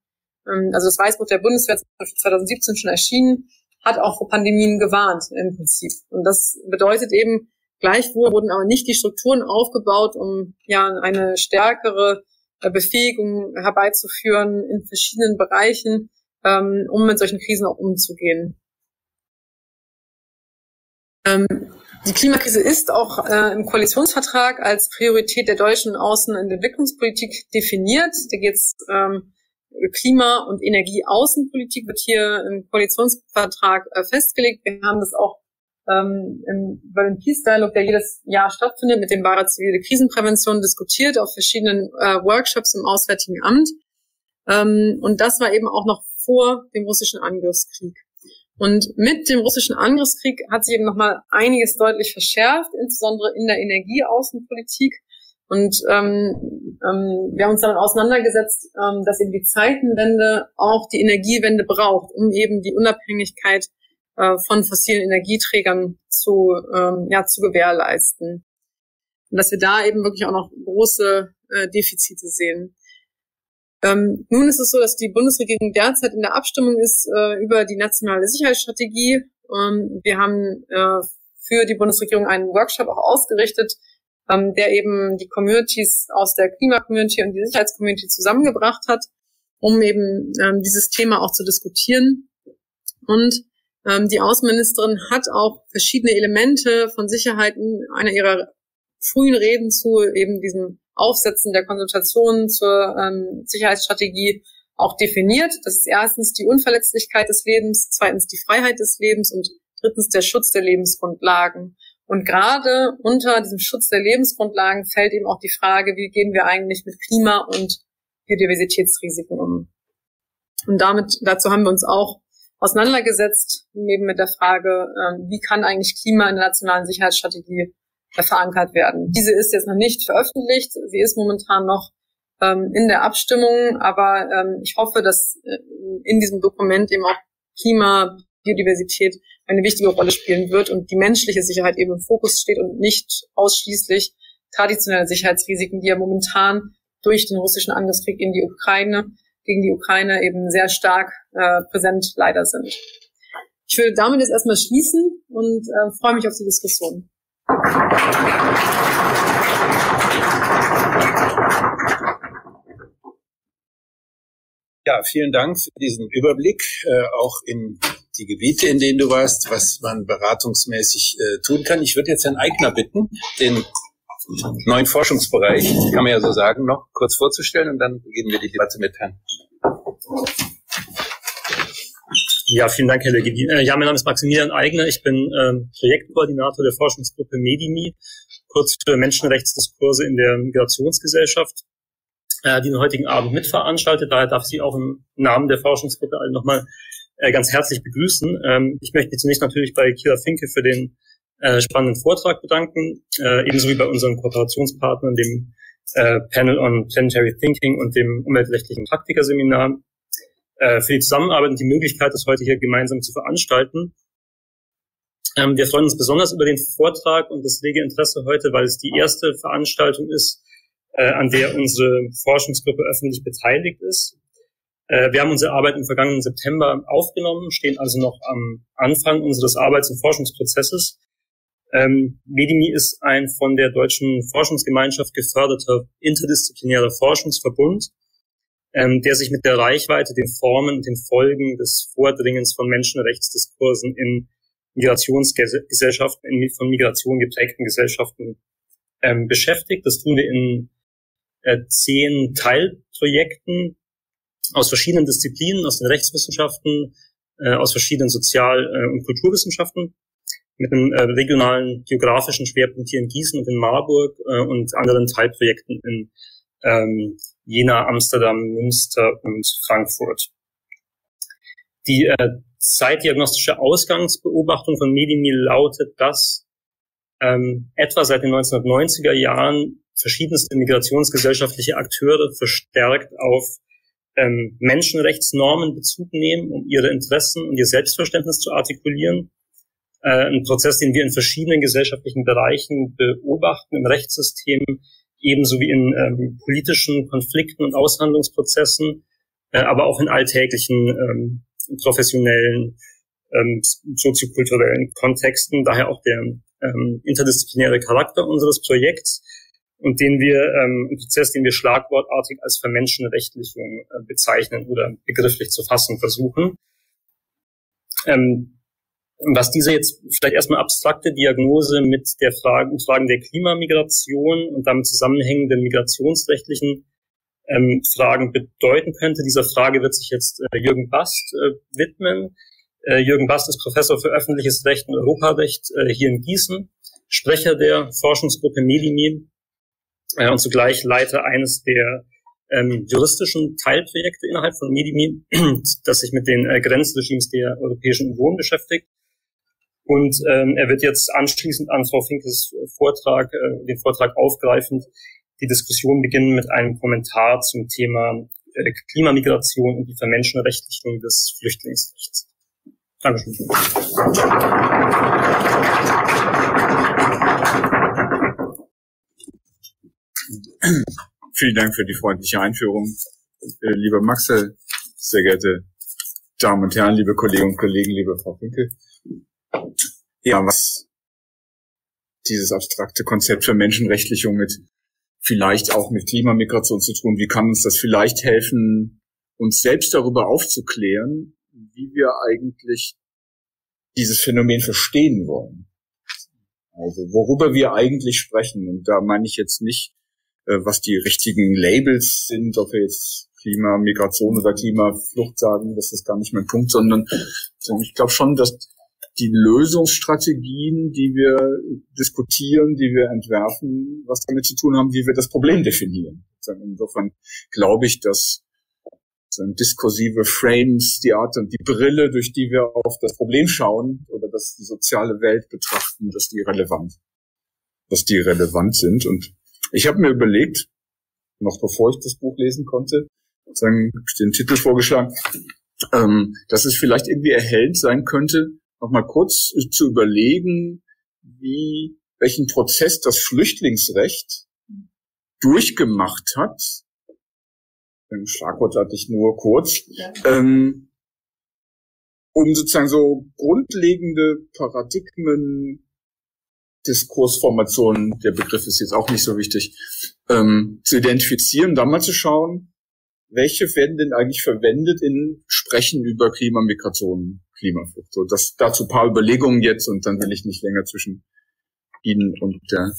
Ähm, also das Weißbuch der Bundeswehr 2017 schon erschienen, hat auch vor Pandemien gewarnt im Prinzip. Und das bedeutet eben, gleichwohl wurden aber nicht die Strukturen aufgebaut, um ja eine stärkere äh, Befähigung herbeizuführen in verschiedenen Bereichen, ähm, um mit solchen Krisen auch umzugehen. Ähm, die Klimakrise ist auch äh, im Koalitionsvertrag als Priorität der deutschen Außen- und Entwicklungspolitik definiert. Da geht es ähm, Klima- und Energieaußenpolitik wird hier im Koalitionsvertrag äh, festgelegt. Wir haben das auch ähm, im Berlin Peace Dialog, der jedes Jahr stattfindet, mit dem Barer Zivile Krisenprävention diskutiert auf verschiedenen äh, Workshops im Auswärtigen Amt. Ähm, und das war eben auch noch vor dem russischen Angriffskrieg. Und mit dem russischen Angriffskrieg hat sich eben nochmal einiges deutlich verschärft, insbesondere in der Energieaußenpolitik. Und ähm, ähm, wir haben uns damit auseinandergesetzt, ähm, dass eben die Zeitenwende auch die Energiewende braucht, um eben die Unabhängigkeit äh, von fossilen Energieträgern zu, ähm, ja, zu gewährleisten. Und dass wir da eben wirklich auch noch große äh, Defizite sehen. Ähm, nun ist es so, dass die Bundesregierung derzeit in der Abstimmung ist äh, über die nationale Sicherheitsstrategie. Ähm, wir haben äh, für die Bundesregierung einen Workshop auch ausgerichtet, ähm, der eben die Communities aus der Klimacommunity und die Sicherheitscommunity zusammengebracht hat, um eben ähm, dieses Thema auch zu diskutieren. Und ähm, die Außenministerin hat auch verschiedene Elemente von Sicherheit in einer ihrer frühen Reden zu eben diesem Aufsetzen der Konsultationen zur ähm, Sicherheitsstrategie auch definiert. Das ist erstens die Unverletzlichkeit des Lebens, zweitens die Freiheit des Lebens und drittens der Schutz der Lebensgrundlagen. Und gerade unter diesem Schutz der Lebensgrundlagen fällt eben auch die Frage, wie gehen wir eigentlich mit Klima- und Biodiversitätsrisiken um. Und damit, dazu haben wir uns auch auseinandergesetzt, eben mit der Frage, ähm, wie kann eigentlich Klima in der nationalen Sicherheitsstrategie verankert werden. Diese ist jetzt noch nicht veröffentlicht. Sie ist momentan noch ähm, in der Abstimmung, aber ähm, ich hoffe, dass äh, in diesem Dokument eben auch Klima, Biodiversität eine wichtige Rolle spielen wird und die menschliche Sicherheit eben im Fokus steht und nicht ausschließlich traditionelle Sicherheitsrisiken, die ja momentan durch den russischen Angriffskrieg in die Ukraine, gegen die Ukraine eben sehr stark äh, präsent leider sind. Ich will damit jetzt erstmal schließen und äh, freue mich auf die Diskussion.
Ja, vielen Dank für diesen Überblick, äh, auch in die Gebiete, in denen du warst, was man beratungsmäßig äh, tun kann. Ich würde jetzt Herrn Eigner bitten, den neuen Forschungsbereich, kann man ja so sagen, noch kurz vorzustellen und dann beginnen wir die Debatte mit Herrn.
Ja, vielen Dank, Herr Legedi. Äh, ja, mein Name ist Maximilian Eigner. Ich bin ähm, Projektkoordinator der Forschungsgruppe MEDIMI, kurz für Menschenrechtsdiskurse in der Migrationsgesellschaft, äh, die den heutigen Abend mitveranstaltet. Daher darf ich Sie auch im Namen der Forschungsgruppe alle nochmal äh, ganz herzlich begrüßen. Ähm, ich möchte mich zunächst natürlich bei Kira Finke für den äh, spannenden Vortrag bedanken, äh, ebenso wie bei unseren Kooperationspartnern, dem äh, Panel on Planetary Thinking und dem umweltrechtlichen Praktikerseminar, äh, für die Zusammenarbeit und die Möglichkeit, das heute hier gemeinsam zu veranstalten. Ähm, wir freuen uns besonders über den Vortrag und das rege Interesse heute, weil es die erste Veranstaltung ist, äh, an der unsere Forschungsgruppe öffentlich beteiligt ist. Äh, wir haben unsere Arbeit im vergangenen September aufgenommen, stehen also noch am Anfang unseres Arbeits- und Forschungsprozesses ähm, Medimi ist ein von der deutschen Forschungsgemeinschaft geförderter interdisziplinärer Forschungsverbund, ähm, der sich mit der Reichweite, den Formen den Folgen des Vordringens von Menschenrechtsdiskursen in Migrationsgesellschaften, in von Migration geprägten Gesellschaften ähm, beschäftigt. Das tun wir in äh, zehn Teilprojekten aus verschiedenen Disziplinen, aus den Rechtswissenschaften, äh, aus verschiedenen Sozial- äh, und Kulturwissenschaften mit einem äh, regionalen geografischen Schwerpunkt hier in Gießen und in Marburg äh, und anderen Teilprojekten in ähm, Jena, Amsterdam, Münster und Frankfurt. Die äh, zeitdiagnostische Ausgangsbeobachtung von Medimi lautet, dass ähm, etwa seit den 1990er Jahren verschiedenste migrationsgesellschaftliche Akteure verstärkt auf ähm, Menschenrechtsnormen Bezug nehmen, um ihre Interessen und ihr Selbstverständnis zu artikulieren äh, ein Prozess, den wir in verschiedenen gesellschaftlichen Bereichen beobachten, im Rechtssystem, ebenso wie in ähm, politischen Konflikten und Aushandlungsprozessen, äh, aber auch in alltäglichen ähm, professionellen, ähm, soziokulturellen Kontexten. Daher auch der ähm, interdisziplinäre Charakter unseres Projekts und den wir, ähm, ein Prozess, den wir schlagwortartig als Vermenschenrechtlichung äh, bezeichnen oder begrifflich zu fassen versuchen. Ähm, was diese jetzt vielleicht erstmal abstrakte Diagnose mit der Frage, Fragen der Klimamigration und damit zusammenhängenden migrationsrechtlichen ähm, Fragen bedeuten könnte. Dieser Frage wird sich jetzt äh, Jürgen Bast äh, widmen. Äh, Jürgen Bast ist Professor für öffentliches Recht und Europarecht äh, hier in Gießen, Sprecher der Forschungsgruppe Medimi äh, und zugleich Leiter eines der ähm, juristischen Teilprojekte innerhalb von Medimi, das sich mit den äh, Grenzregimes der Europäischen Union beschäftigt. Und ähm, er wird jetzt anschließend an Frau Finkes Vortrag, äh, den Vortrag aufgreifend, die Diskussion beginnen mit einem Kommentar zum Thema äh, Klimamigration und die Vermenschenrechtlichung des Flüchtlingsrechts. Dankeschön.
Vielen Dank für die freundliche Einführung. Äh, lieber Maxel, sehr geehrte Damen und Herren, liebe Kolleginnen und Kollegen, liebe Frau Finkel. Ja, was dieses abstrakte Konzept für Menschenrechtlichung mit vielleicht auch mit Klimamigration zu tun. Wie kann uns das vielleicht helfen, uns selbst darüber aufzuklären, wie wir eigentlich dieses Phänomen verstehen wollen? Also worüber wir eigentlich sprechen. Und da meine ich jetzt nicht, äh, was die richtigen Labels sind, ob wir jetzt Klimamigration oder Klimaflucht sagen, das ist gar nicht mein Punkt, sondern ich glaube schon, dass die Lösungsstrategien, die wir diskutieren, die wir entwerfen, was damit zu tun haben, wie wir das Problem definieren. Insofern glaube ich, dass diskursive Frames, die Art und die Brille, durch die wir auf das Problem schauen oder dass die soziale Welt betrachten, dass die relevant, dass die relevant sind. Und ich habe mir überlegt, noch bevor ich das Buch lesen konnte, sagen, den Titel vorgeschlagen, ähm, dass es vielleicht irgendwie erhellend sein könnte, nochmal kurz zu überlegen, wie, welchen Prozess das Flüchtlingsrecht durchgemacht hat. Schlagwort hatte ich nur kurz. Ja. Ähm, um sozusagen so grundlegende Paradigmen, Diskursformationen, der Begriff ist jetzt auch nicht so wichtig, ähm, zu identifizieren, da mal zu schauen, welche werden denn eigentlich verwendet in Sprechen über Klimamigration, Klimaflucht? So, das dazu paar Überlegungen jetzt und dann will ich nicht länger zwischen Ihnen und der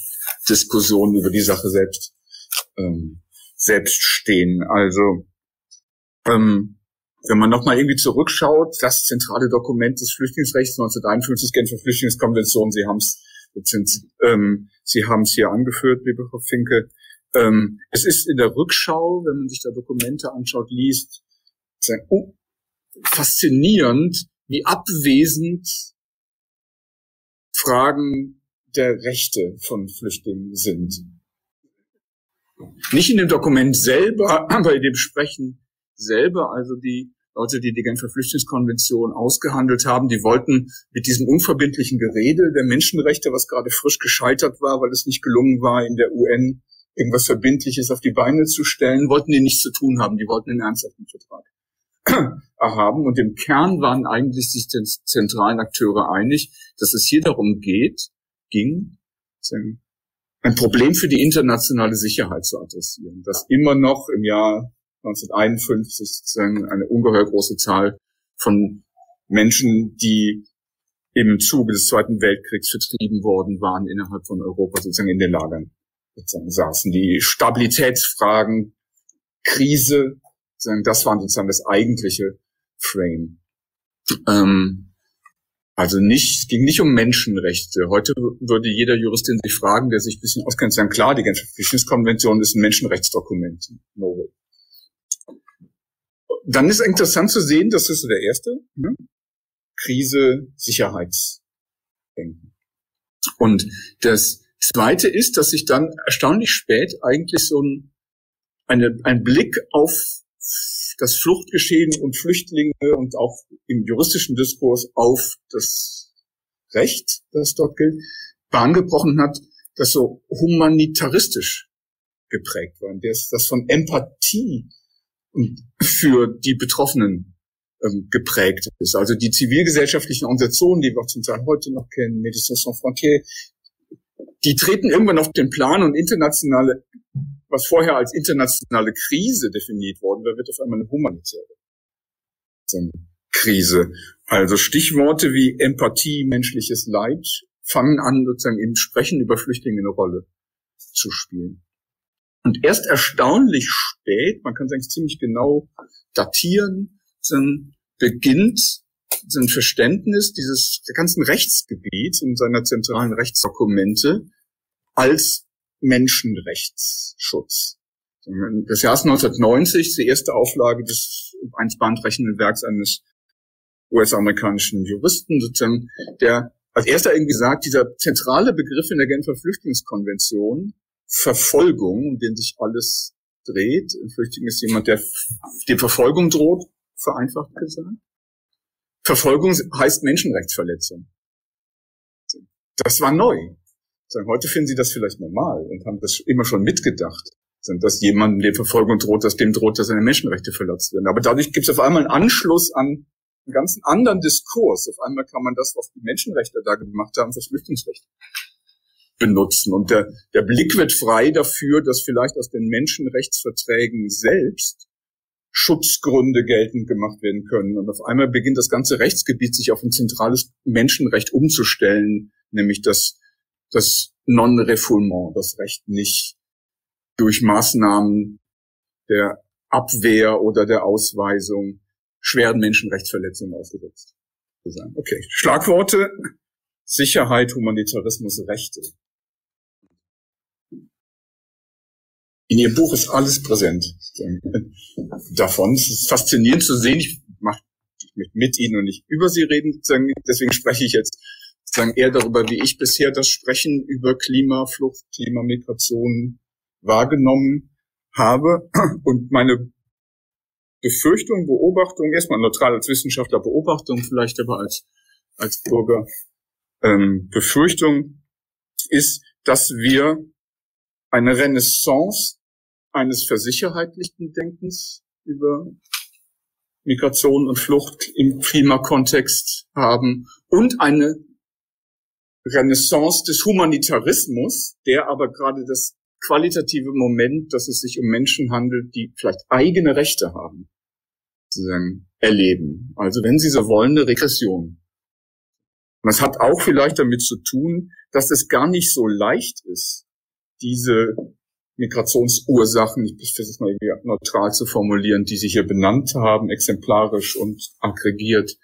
Diskussion über die Sache selbst ähm, selbst stehen. Also ähm, wenn man nochmal irgendwie zurückschaut, das zentrale Dokument des Flüchtlingsrechts 1951, Genfer Flüchtlingskonvention, Sie haben es ähm, Sie haben es hier angeführt, liebe Frau Finke, ähm, es ist in der Rückschau, wenn man sich da Dokumente anschaut, liest, oh, faszinierend, wie abwesend Fragen der Rechte von Flüchtlingen sind. Nicht in dem Dokument selber, aber in dem Sprechen selber, also die Leute, die die Genfer Flüchtlingskonvention ausgehandelt haben, die wollten mit diesem unverbindlichen Gerede der Menschenrechte, was gerade frisch gescheitert war, weil es nicht gelungen war, in der UN irgendwas Verbindliches auf die Beine zu stellen, wollten die nichts zu tun haben. Die wollten einen ernsthaften Vertrag haben. Und im Kern waren eigentlich sich die zentralen Akteure einig, dass es hier darum geht, ging, ein Problem für die internationale Sicherheit zu adressieren, dass immer noch im Jahr 1951 sozusagen eine ungeheuer große Zahl von Menschen, die im Zuge des Zweiten Weltkriegs vertrieben worden waren, innerhalb von Europa sozusagen in den Lagern sozusagen saßen. Die Stabilitätsfragen, Krise, das waren sozusagen das eigentliche Frame. Ähm, also nicht, es ging nicht um Menschenrechte. Heute würde jeder Juristin sich fragen, der sich ein bisschen auskennt, sagen, klar, die Genfer Flüchtlingskonvention ist ein Menschenrechtsdokument. No. Dann ist interessant zu sehen, das ist der erste, ne? Krise, Sicherheitsdenken. Und das Zweite ist, dass sich dann erstaunlich spät eigentlich so ein, eine, ein Blick auf das Fluchtgeschehen und Flüchtlinge und auch im juristischen Diskurs auf das Recht, das dort gilt, Bahn gebrochen hat, das so humanitaristisch geprägt war, das, das von Empathie für die Betroffenen ähm, geprägt ist. Also die zivilgesellschaftlichen Organisationen, die wir auch zum Teil heute noch kennen, Médecins Sans Frontières, die treten irgendwann auf den Plan und internationale, was vorher als internationale Krise definiert worden war, wird auf einmal eine humanitäre Krise. Also Stichworte wie Empathie, menschliches Leid fangen an, sozusagen im Sprechen über Flüchtlinge eine Rolle zu spielen. Und erst erstaunlich spät, man kann es eigentlich ziemlich genau datieren, beginnt ein Verständnis dieses ganzen Rechtsgebiets und seiner zentralen Rechtsdokumente als Menschenrechtsschutz. Das Jahr 1990, die erste Auflage des eins bahnbrechenden Werks eines US-amerikanischen Juristen, sozusagen, der als erster irgendwie sagt, dieser zentrale Begriff in der Genfer Flüchtlingskonvention, Verfolgung, um den sich alles dreht. Ein Flüchtling ist jemand, der dem Verfolgung droht, vereinfacht gesagt. Verfolgung heißt Menschenrechtsverletzung. Das war neu. Heute finden Sie das vielleicht normal und haben das immer schon mitgedacht, dass jemandem der Verfolgung droht, dass dem droht, dass seine Menschenrechte verletzt werden. Aber dadurch gibt es auf einmal einen Anschluss an einen ganz anderen Diskurs. Auf einmal kann man das, was die Menschenrechte da gemacht haben, fürs Flüchtlingsrecht benutzen. Und der, der Blick wird frei dafür, dass vielleicht aus den Menschenrechtsverträgen selbst Schutzgründe geltend gemacht werden können. Und auf einmal beginnt das ganze Rechtsgebiet sich auf ein zentrales Menschenrecht umzustellen, nämlich das, das Non-Refoulement, das Recht nicht durch Maßnahmen der Abwehr oder der Ausweisung schweren Menschenrechtsverletzungen ausgesetzt zu sein. Okay, Schlagworte Sicherheit, Humanitarismus, Rechte. In Ihrem Buch ist alles präsent davon. Es ist faszinierend zu sehen. Ich mache mit Ihnen und nicht über Sie reden. Deswegen spreche ich jetzt sagen eher darüber, wie ich bisher das Sprechen über Klimaflucht, Klimamigration wahrgenommen habe. Und meine Befürchtung, Beobachtung, erstmal neutral als Wissenschaftler Beobachtung, vielleicht aber als, als Bürger ähm, Befürchtung ist, dass wir eine Renaissance eines versicherheitlichten Denkens über Migration und Flucht im Klimakontext haben und eine Renaissance des Humanitarismus, der aber gerade das qualitative Moment, dass es sich um Menschen handelt, die vielleicht eigene Rechte haben, sozusagen erleben. Also wenn Sie so wollen, eine Regression. Und das hat auch vielleicht damit zu tun, dass es gar nicht so leicht ist, diese Migrationsursachen, ich versuche es mal neutral zu formulieren, die Sie hier benannt haben, exemplarisch und aggregiert,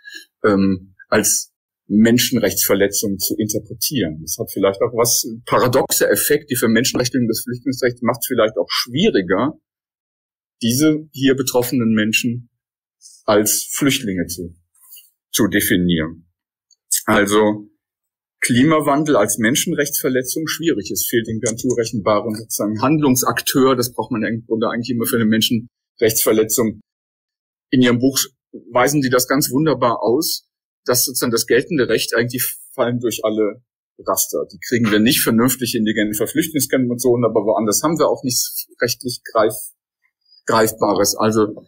ähm, als Menschenrechtsverletzungen zu interpretieren. Das hat vielleicht auch was paradoxe die für Menschenrechte und das Flüchtlingsrecht macht es vielleicht auch schwieriger, diese hier betroffenen Menschen als Flüchtlinge zu, zu definieren. Also Klimawandel als Menschenrechtsverletzung schwierig. Es fehlt den naturrechenbaren sozusagen Handlungsakteur. Das braucht man im Grunde eigentlich immer für eine Menschenrechtsverletzung. In Ihrem Buch weisen Sie das ganz wunderbar aus, dass sozusagen das geltende Recht eigentlich fallen durch alle Raster. Die kriegen wir nicht vernünftig in die Genfer Flüchtlingskonvention, aber woanders haben wir auch nichts rechtlich greif, Greifbares. Also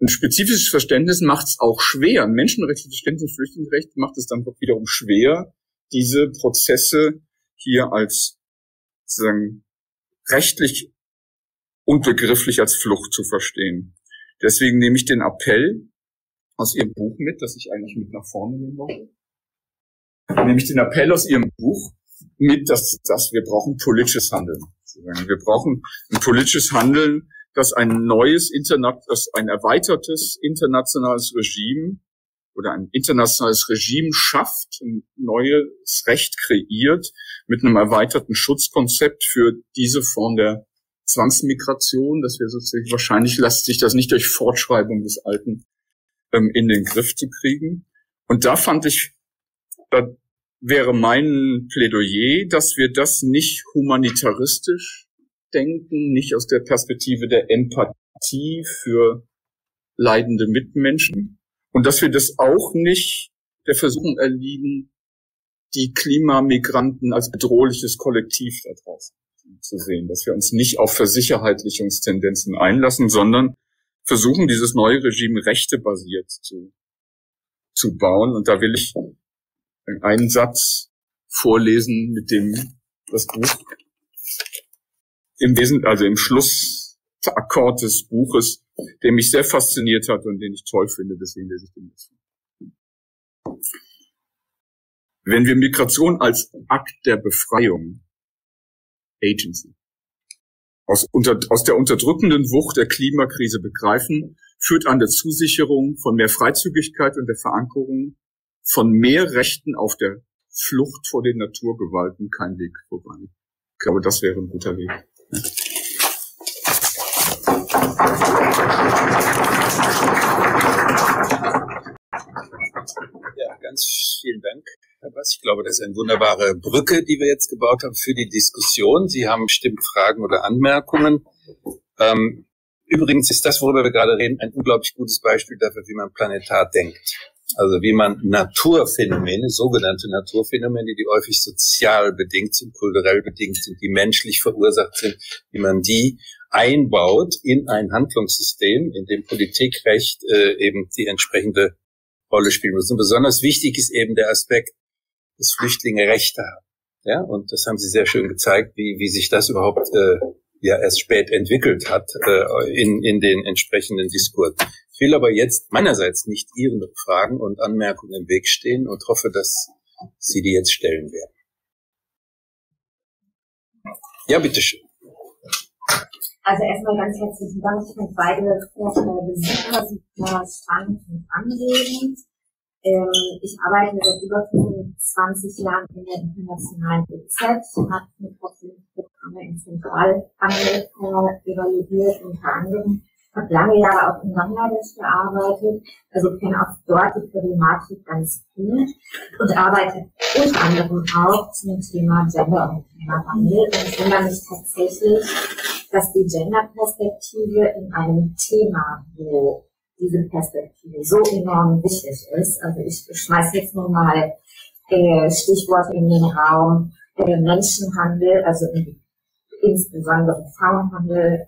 ein spezifisches Verständnis macht es auch schwer. Ein menschenrechtliches Verständnis Flüchtlingsrecht macht es dann doch wiederum schwer, diese Prozesse hier als sozusagen rechtlich und begrifflich als Flucht zu verstehen. Deswegen nehme ich den Appell aus Ihrem Buch mit, das ich eigentlich mit nach vorne nehmen wollte. Nehme ich den Appell aus Ihrem Buch mit, dass, dass wir brauchen politisches Handeln. Wir brauchen ein politisches Handeln, das ein neues, das ein erweitertes internationales Regime oder ein internationales Regime schafft, ein neues Recht kreiert mit einem erweiterten Schutzkonzept für diese Form der Zwangsmigration, dass wir sozusagen wahrscheinlich lässt sich das nicht durch Fortschreibung des Alten ähm, in den Griff zu kriegen. Und da fand ich, da wäre mein Plädoyer, dass wir das nicht humanitaristisch denken, nicht aus der Perspektive der Empathie für leidende Mitmenschen, und dass wir das auch nicht der Versuchung erliegen, die Klimamigranten als bedrohliches Kollektiv da draußen zu sehen, dass wir uns nicht auf Versicherheitlichungstendenzen einlassen, sondern versuchen, dieses neue Regime rechtebasiert zu, zu bauen. Und da will ich einen Satz vorlesen, mit dem das Buch im Wesentlichen, also im Schlussakkord des Buches der mich sehr fasziniert hat und den ich toll finde, deswegen lese ich den jetzt. Wenn wir Migration als Akt der Befreiung, Agency, aus, unter, aus der unterdrückenden Wucht der Klimakrise begreifen, führt an der Zusicherung von mehr Freizügigkeit und der Verankerung von mehr Rechten auf der Flucht vor den Naturgewalten kein Weg vorbei. Ich glaube, das wäre ein guter Weg.
Ja, ganz vielen Dank, Bass. Ich glaube, das ist eine wunderbare Brücke, die wir jetzt gebaut haben für die Diskussion. Sie haben bestimmt Fragen oder Anmerkungen. Ähm, übrigens ist das, worüber wir gerade reden, ein unglaublich gutes Beispiel dafür, wie man planetar denkt. Also wie man Naturphänomene, sogenannte Naturphänomene, die häufig sozial bedingt sind, kulturell bedingt sind, die menschlich verursacht sind, wie man die einbaut in ein Handlungssystem, in dem Politikrecht äh, eben die entsprechende Rolle spielen muss. Und besonders wichtig ist eben der Aspekt, dass Flüchtlinge Rechte haben. Ja, und das haben Sie sehr schön gezeigt, wie, wie sich das überhaupt äh, ja erst spät entwickelt hat äh, in, in den entsprechenden Diskurs. Ich will aber jetzt meinerseits nicht Ihren Fragen und Anmerkungen im Weg stehen und hoffe, dass Sie die jetzt stellen werden. Ja, bitteschön.
Also erstmal ganz herzlichen Dank. Finde beide Vorträge super, super spannend und anregend. Ähm, ich arbeite seit über 25 Jahren in der internationalen BZ, habe Migrationsprogramme in Zentralamerika evaluiert, unter anderem. Habe lange Jahre auch in Bangladesch gearbeitet, also kenne auch dort die Problematik ganz gut und arbeite unter anderem auch zum Thema Gender und Klimawandel und wundere mich tatsächlich, dass die Gender-Perspektive in einem Thema, wo diese Perspektive so enorm wichtig ist. Also ich schmeiß jetzt nur mal äh, Stichworte in den Raum äh, Menschenhandel, also in, insbesondere Frauenhandel.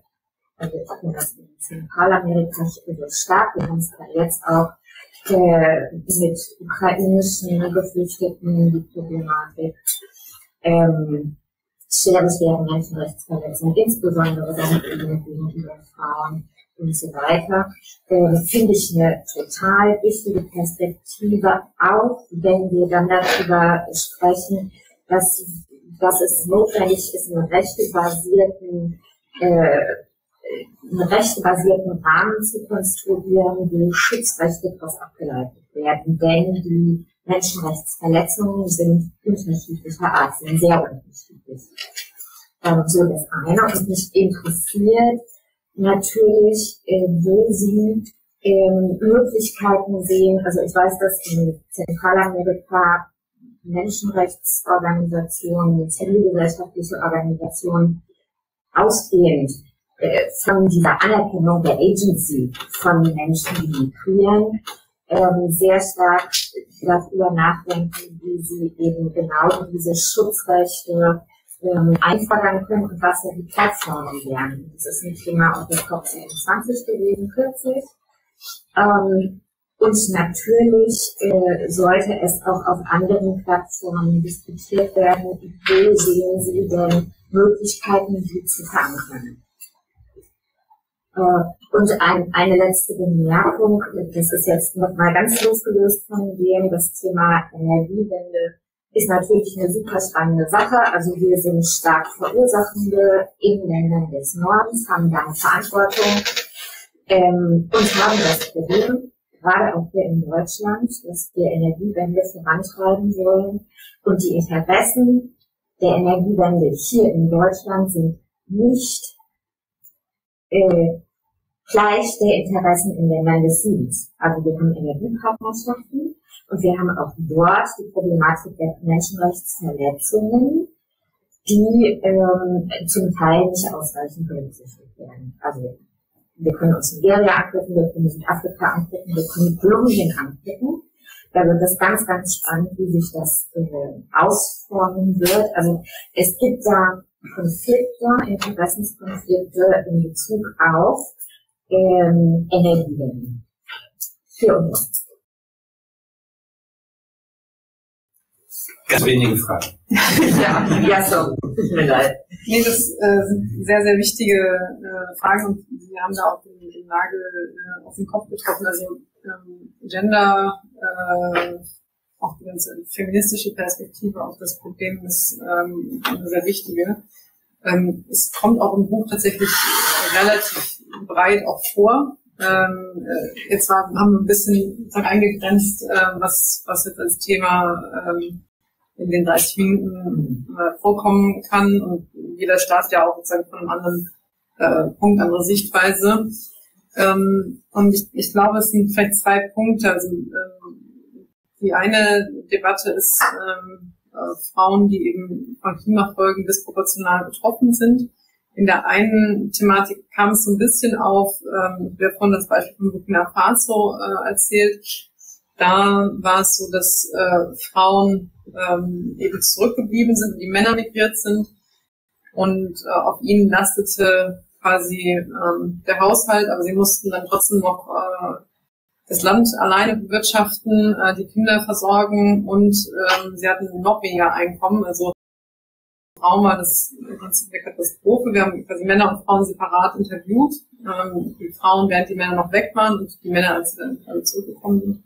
Also ich finde das in Zentralamerika so stark. Wir haben es da jetzt auch äh, mit ukrainischen Geflüchteten die Problematik. Ähm, schwere, schwere Menschenrechtsverletzungen, insbesondere dann gegenüber Frauen und so weiter, äh, finde ich eine total wichtige Perspektive, auch wenn wir dann darüber sprechen, dass, dass es notwendig ist, einen rechtebasierten, äh, einen rechtebasierten Rahmen zu konstruieren, wo Schutzrechte daraus abgeleitet werden. Denn die Menschenrechtsverletzungen sind unterschiedlicher Art, sind sehr unterschiedlich. Ähm, so das eine. Und mich interessiert, natürlich, äh, wo Sie ähm, Möglichkeiten sehen. Also ich weiß, dass in Zentralamerika Menschenrechtsorganisationen, zivilgesellschaftliche Organisationen ausgehend äh, von dieser Anerkennung der Agency von Menschen, die migrieren, ähm, sehr stark darüber nachdenken, wie sie eben genau diese Schutzrechte ähm, einfordern können und was ja die Plattformen wären. Das ist ein Thema auf der COP27 gewesen, kürzlich. Ähm, und natürlich äh, sollte es auch auf anderen Plattformen diskutiert werden, wo sehen Sie denn Möglichkeiten, die zu verankern. Äh, und ein, eine letzte Bemerkung, das ist jetzt nochmal ganz losgelöst von dem, das Thema Energiewende ist natürlich eine super spannende Sache. Also wir sind stark Verursachende in Ländern des Nordens, haben da eine Verantwortung ähm, und haben das Problem, gerade auch hier in Deutschland, dass wir Energiewende vorantreiben wollen. Und die Interessen der Energiewende hier in Deutschland sind nicht äh, gleich der Interessen in Ländern des Südens. Also wir haben Energiepartnerschaften und wir haben auch dort die Problematik der Menschenrechtsverletzungen, die ähm, zum Teil nicht ausreichend berücksichtigt werden. Also wir können uns Nigeria angucken, wir können Südafrika angucken, wir können Kolumbien angucken. Da wird es ganz, ganz spannend, wie sich das äh, ausformen wird. Also es gibt da Konflikte, Interessenskonflikte in Bezug auf ähm, Energiewende. Für uns.
Ganz wenige Fragen.
ja, ja, so. Tut mir leid. Nee, das äh, sind sehr, sehr wichtige äh, Fragen und Sie haben da auch den, den Nagel äh, auf den Kopf getroffen. Also ähm, Gender, äh, auch die ganze feministische Perspektive auf das Problem ist ähm, eine sehr wichtige. Ähm, es kommt auch im Buch tatsächlich relativ breit auch vor. Ähm, äh, jetzt war, haben wir ein bisschen eingegrenzt, äh, was, was jetzt als Thema ähm, in den 30 Minuten äh, vorkommen kann. Und jeder startet ja auch sozusagen von einem anderen äh, Punkt, andere Sichtweise. Ähm, und ich, ich glaube, es sind vielleicht zwei Punkte. Also ähm, die eine Debatte ist ähm, äh, Frauen, die eben von Klimafolgen disproportional betroffen sind. In der einen Thematik kam es so ein bisschen auf, ähm, wir haben das Beispiel von Burkina Faso äh, erzählt. Da war es so, dass äh, Frauen ähm, eben zurückgeblieben sind, die Männer migriert sind und äh, auf ihnen lastete quasi ähm, der Haushalt, aber sie mussten dann trotzdem noch äh, das Land alleine bewirtschaften, äh, die Kinder versorgen und ähm, sie hatten noch weniger Einkommen. Also Frauen war das im Prinzip eine Katastrophe. Wir haben quasi Männer und Frauen separat interviewt. Ähm, die Frauen, während die Männer noch weg waren und die Männer, als sie dann zurückgekommen sind.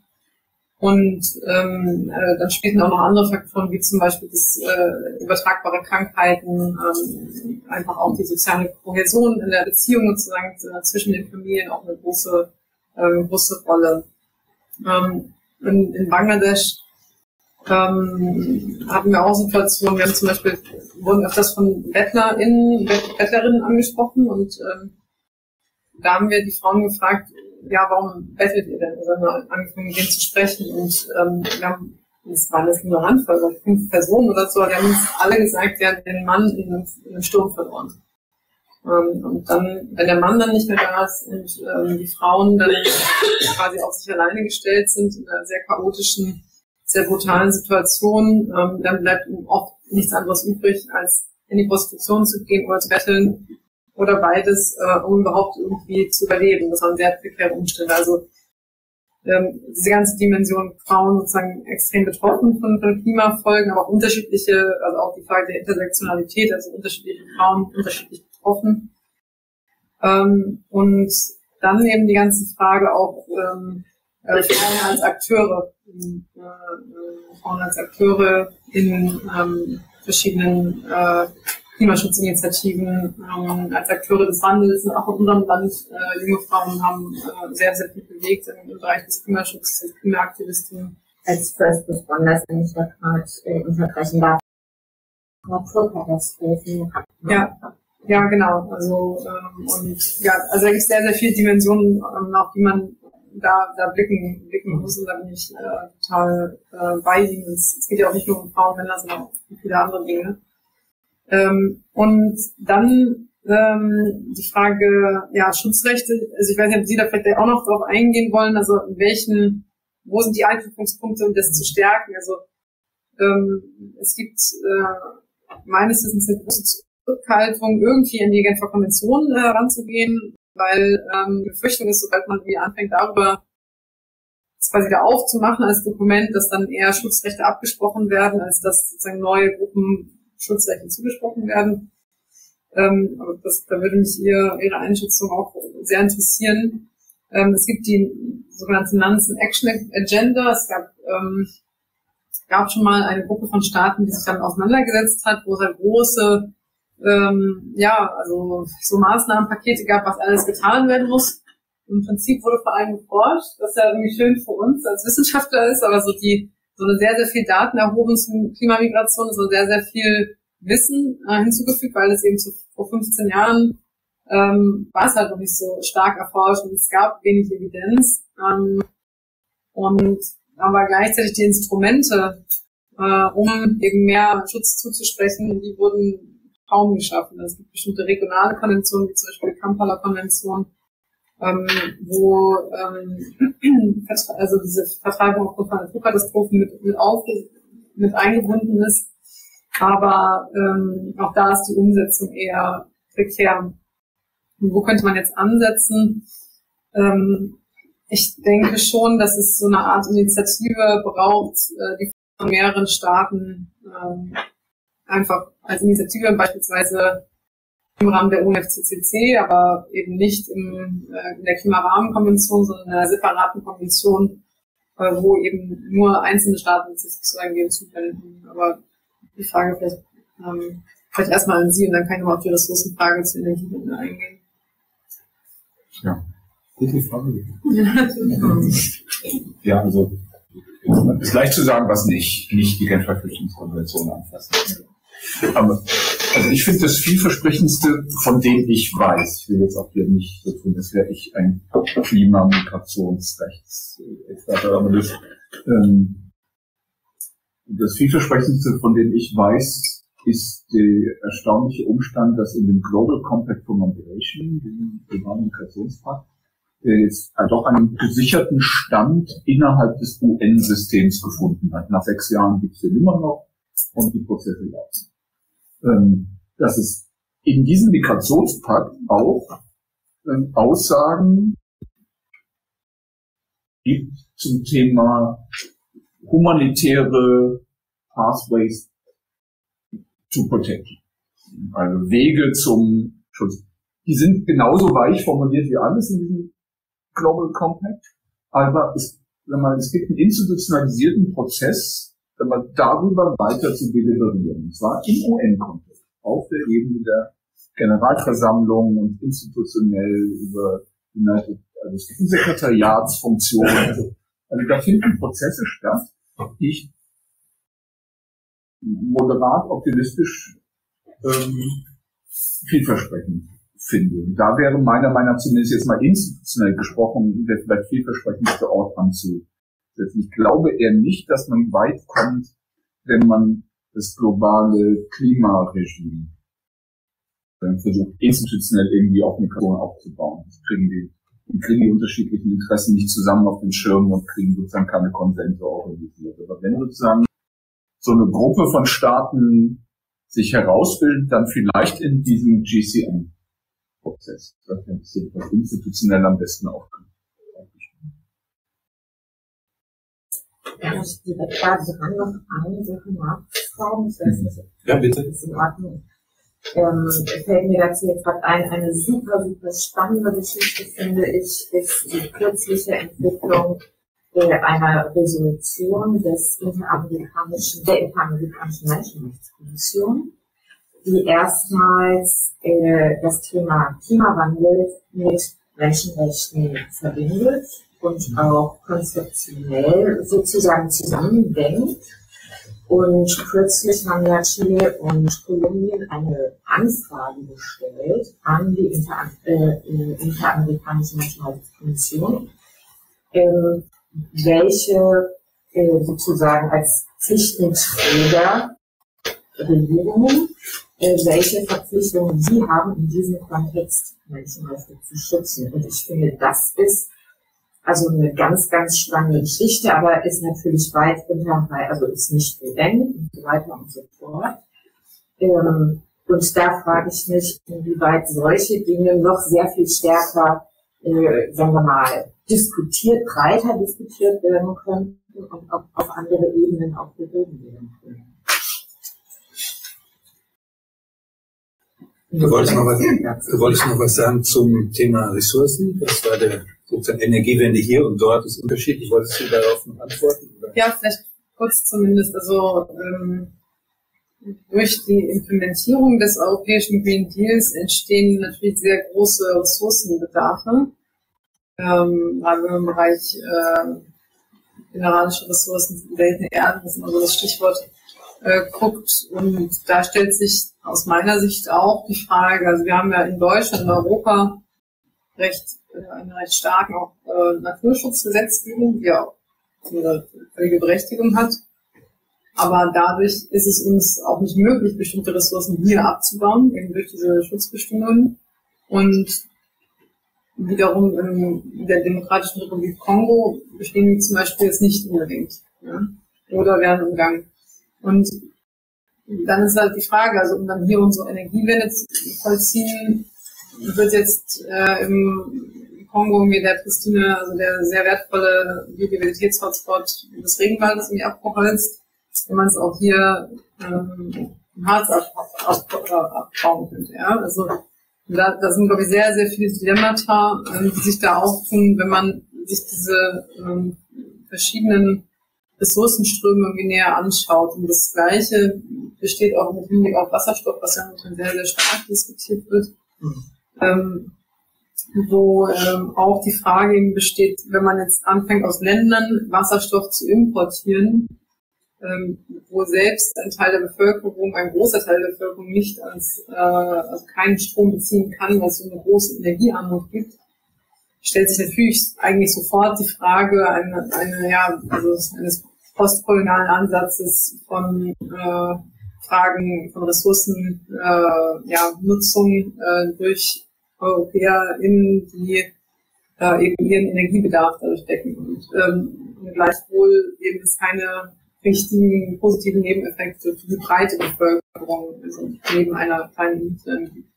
Und ähm, äh, dann spielten auch noch andere Faktoren, wie zum Beispiel das äh, übertragbare Krankheiten, ähm, einfach auch die soziale Kohäsion in der Beziehung sozusagen äh, zwischen den Familien auch eine große, ähm, große Rolle. Ähm, in, in Bangladesch ähm, hatten wir auch Situationen, wir haben zum Beispiel, wurden öfters von BettlerInnen, Bettlerinnen angesprochen und ähm, da haben wir die Frauen gefragt, ja, warum bettelt ihr denn? Also haben angefangen, mit denen zu sprechen und ähm, wir haben, das waren jetzt nur eine Handvoll, fünf Personen oder so, die haben uns alle gesagt, wir haben den Mann in einem Sturm verloren. Ähm, und dann, wenn der Mann dann nicht mehr da ist und ähm, die Frauen dann quasi auf sich alleine gestellt sind in einer sehr chaotischen, sehr brutalen Situation, ähm, dann bleibt oft nichts anderes übrig, als in die Prostitution zu gehen oder zu betteln oder beides, äh, um überhaupt irgendwie zu überleben. Das waren sehr prekäre Umstände. Also ähm, diese ganze Dimension Frauen sozusagen extrem betroffen von, von Klimafolgen, aber auch unterschiedliche, also auch die Frage der Intersektionalität, also unterschiedliche Frauen unterschiedlich betroffen. Ähm, und dann eben die ganze Frage auch ähm, äh, Frauen als Akteure, äh, äh, Frauen als Akteure in ähm, verschiedenen äh, Klimaschutzinitiativen ähm, als Akteure des Wandels, auch in unserem Land, äh, junge Frauen haben äh, sehr, sehr viel bewegt im, Bereich des Klimaschutzes, des Klimaaktivisten.
Als First Responders, wenn ich da gerade äh, unterbrechen darf. Naturkatastrophen.
Ja, ja, genau. Also ähm, und ja, also da gibt es sehr, sehr viele Dimensionen, ähm, auf die man da, da blicken, blicken muss und da bin ich äh, total äh, bei Ihnen. Es, geht ja auch nicht nur um Frauen, Männer, sondern auch um viele andere Dinge. Ähm, und dann ähm, die Frage, ja, Schutzrechte, also ich weiß nicht, ob Sie da vielleicht auch noch drauf eingehen wollen, also in welchen, wo sind die Anknüpfungspunkte, um das zu stärken? Also ähm, es gibt äh, meines Wissens eine große Zurückhaltung, irgendwie in die Genfer Konvention äh, ranzugehen, weil ähm, die Befürchtung ist, sobald man wieder anfängt, darüber quasi da aufzumachen als Dokument, dass dann eher Schutzrechte abgesprochen werden, als dass sozusagen neue Gruppen Schutzrechten zugesprochen werden. Ähm, aber das, da würde mich ihr, Ihre Einschätzung auch sehr interessieren. Ähm, es gibt die sogenannte Nansen Action Agenda. Es gab, ähm, gab schon mal eine Gruppe von Staaten, die sich dann auseinandergesetzt hat, wo es halt große, ähm, ja, also so Maßnahmenpakete gab, was alles getan werden muss. Im Prinzip wurde vor allem geforscht, was ja irgendwie schön für uns als Wissenschaftler ist, aber so die so eine sehr, sehr viel Daten erhoben zum Klimamigration, so sehr, sehr viel Wissen äh, hinzugefügt, weil es eben zu, vor 15 Jahren ähm, war es halt noch nicht so stark erforscht und es gab wenig Evidenz. Ähm, und aber gleichzeitig die Instrumente, äh, um eben mehr Schutz zuzusprechen, die wurden kaum geschaffen. Es gibt bestimmte regionale Konventionen, wie zum Beispiel die Kampala-Konvention, ähm, wo ähm, also diese Vertreibung aufgrund von Naturkatastrophen mit, mit, mit eingebunden ist. Aber ähm, auch da ist die Umsetzung eher prekär. Und wo könnte man jetzt ansetzen? Ähm, ich denke schon, dass es so eine Art Initiative braucht, äh, die von mehreren Staaten ähm, einfach als Initiative beispielsweise im Rahmen der UNFCCC, aber eben nicht im, äh, in der Klimarahmenkonvention, sondern in einer separaten Konvention, äh, wo eben nur einzelne Staaten sich sozusagen dem zuwenden. Aber die Frage vielleicht, ähm, vielleicht erstmal an Sie und dann kann ich nochmal auf die Ressourcenfrage zu Energiewende eingehen.
Ja. Die Frage. ja, also es ist leicht zu sagen, was nicht, nicht die Genfer Flüchtlingskonvention anfasst. Aber also ich finde das vielversprechendste, von dem ich weiß, ich will jetzt auch hier nicht so tun, als wäre ich ein Klimamigrationsrechtsexperte, aber das, ähm, das vielversprechendste, von dem ich weiß, ist der erstaunliche Umstand, dass in dem Global Compact for Migration, dem globalen Migrationspakt, der jetzt doch einen gesicherten Stand innerhalb des UN-Systems gefunden hat. Nach sechs Jahren gibt es den immer noch und die Prozesse laufen ähm, dass es in diesem Migrationspakt auch ähm, Aussagen gibt zum Thema humanitäre Pathways to Protection. Also Wege zum Schutz. Die sind genauso weich formuliert wie alles in diesem Global Compact, aber es, man, es gibt einen institutionalisierten Prozess, aber darüber weiter zu deliberieren. Und zwar im UN-Kontext, auf der Ebene der Generalversammlung und institutionell über United, also es gibt eine Sekretariatsfunktion. Also, also da finden Prozesse statt, die ich moderat optimistisch ähm, vielversprechend finde. Und da wäre meiner Meinung nach zumindest jetzt mal institutionell gesprochen, der vielleicht vielversprechendste Ort anzu, ich glaube eher nicht, dass man weit kommt, wenn man das globale Klimaregime versucht, institutionell irgendwie auf Migration aufzubauen. Das kriegen die, die kriegen die unterschiedlichen Interessen nicht zusammen auf den Schirm und kriegen sozusagen keine Konsense organisiert. Aber wenn sozusagen so eine Gruppe von Staaten sich herausbildet, dann vielleicht in diesem GCM-Prozess, das institutionell am besten aufkommt.
Ich direkt da dran noch eine Sache nachfragen? Ich weiß nicht,
ja, bitte.
Ist in Ordnung. Ähm, fällt mir dazu jetzt gerade ein, eine super, super spannende Geschichte, finde ich, ist die kürzliche Entwicklung einer Resolution des interamerikanischen, der interamerikanischen Menschenrechtskommission, die erstmals äh, das Thema Klimawandel mit Menschenrechten verbindet und auch konzeptionell sozusagen zusammendenkt. Und kürzlich haben ja Chile und Kolumbien eine Anfrage gestellt an die Inter äh, Interamerikanische Menschenrechtskommission, äh, welche äh, sozusagen als Pflichtenträger Regierungen, äh, welche Verpflichtungen sie haben, in diesem Kontext Menschenrechte zu schützen. Und ich finde, das ist also eine ganz, ganz spannende Geschichte, aber ist natürlich weit hinter, also ist nicht UN und so weiter und so fort. Ähm, und da frage ich mich, inwieweit solche Dinge noch sehr viel stärker, äh, sagen wir mal, diskutiert, breiter diskutiert werden könnten und auf, auf andere Ebenen auch behoben werden können.
Du wolltest, noch was, du wolltest noch was sagen zum Thema Ressourcen. Das war der sozusagen Energiewende hier und dort ist unterschiedlich. Wolltest du darauf antworten?
Oder? Ja, vielleicht kurz zumindest. Also ähm, durch die Implementierung des europäischen Green Deals entstehen natürlich sehr große Ressourcenbedarfe. Ähm, gerade im Bereich äh, mineralische Ressourcen, seltene Erden, das ist immer so das Stichwort, äh, guckt. Und da stellt sich aus meiner Sicht auch die Frage, also wir haben ja in Deutschland, in Europa recht, äh, eine recht starke auch, äh, Naturschutzgesetzgebung, die auch ihre völlige Berechtigung hat. Aber dadurch ist es uns auch nicht möglich, bestimmte Ressourcen hier abzubauen, eben durch diese Schutzbestimmungen. Und wiederum in der Demokratischen Republik Kongo bestehen die zum Beispiel jetzt nicht unbedingt. Ja? Oder werden umgangen. Und dann ist halt die Frage, also um dann hier unsere Energiewende zu vollziehen, wird jetzt äh, im Kongo mir der Pristine, also der sehr wertvolle Biodiversitätshotspot des Regenwaldes irgendwie abgeholzt, wenn man es auch hier ähm, im Harz ab, ab, ab, abbauen könnte. Ja? Also da, da sind, glaube ich, sehr, sehr viele Dilemmata, ähm, die sich da auftun, wenn man sich diese ähm, verschiedenen Ressourcenströme irgendwie näher anschaut. Und das Gleiche besteht auch mit Hinblick auf Wasserstoff, was ja momentan sehr, sehr stark diskutiert wird. Mhm. Ähm, wo ähm, auch die Frage besteht, wenn man jetzt anfängt aus Ländern Wasserstoff zu importieren, ähm, wo selbst ein Teil der Bevölkerung, ein großer Teil der Bevölkerung nicht als, äh, also keinen Strom beziehen kann, es so eine große Energiearmut gibt, stellt sich natürlich eigentlich sofort die Frage eine, eine ja, also eines postkolonialen Ansatzes von äh, Fragen von Ressourcen, äh, ja, Nutzung äh, durch EuropäerInnen, die äh, eben ihren Energiebedarf dadurch decken. Und ähm, gleichwohl eben es keine richtigen positiven Nebeneffekte für die breite Bevölkerung, also neben einer kleinen gibt.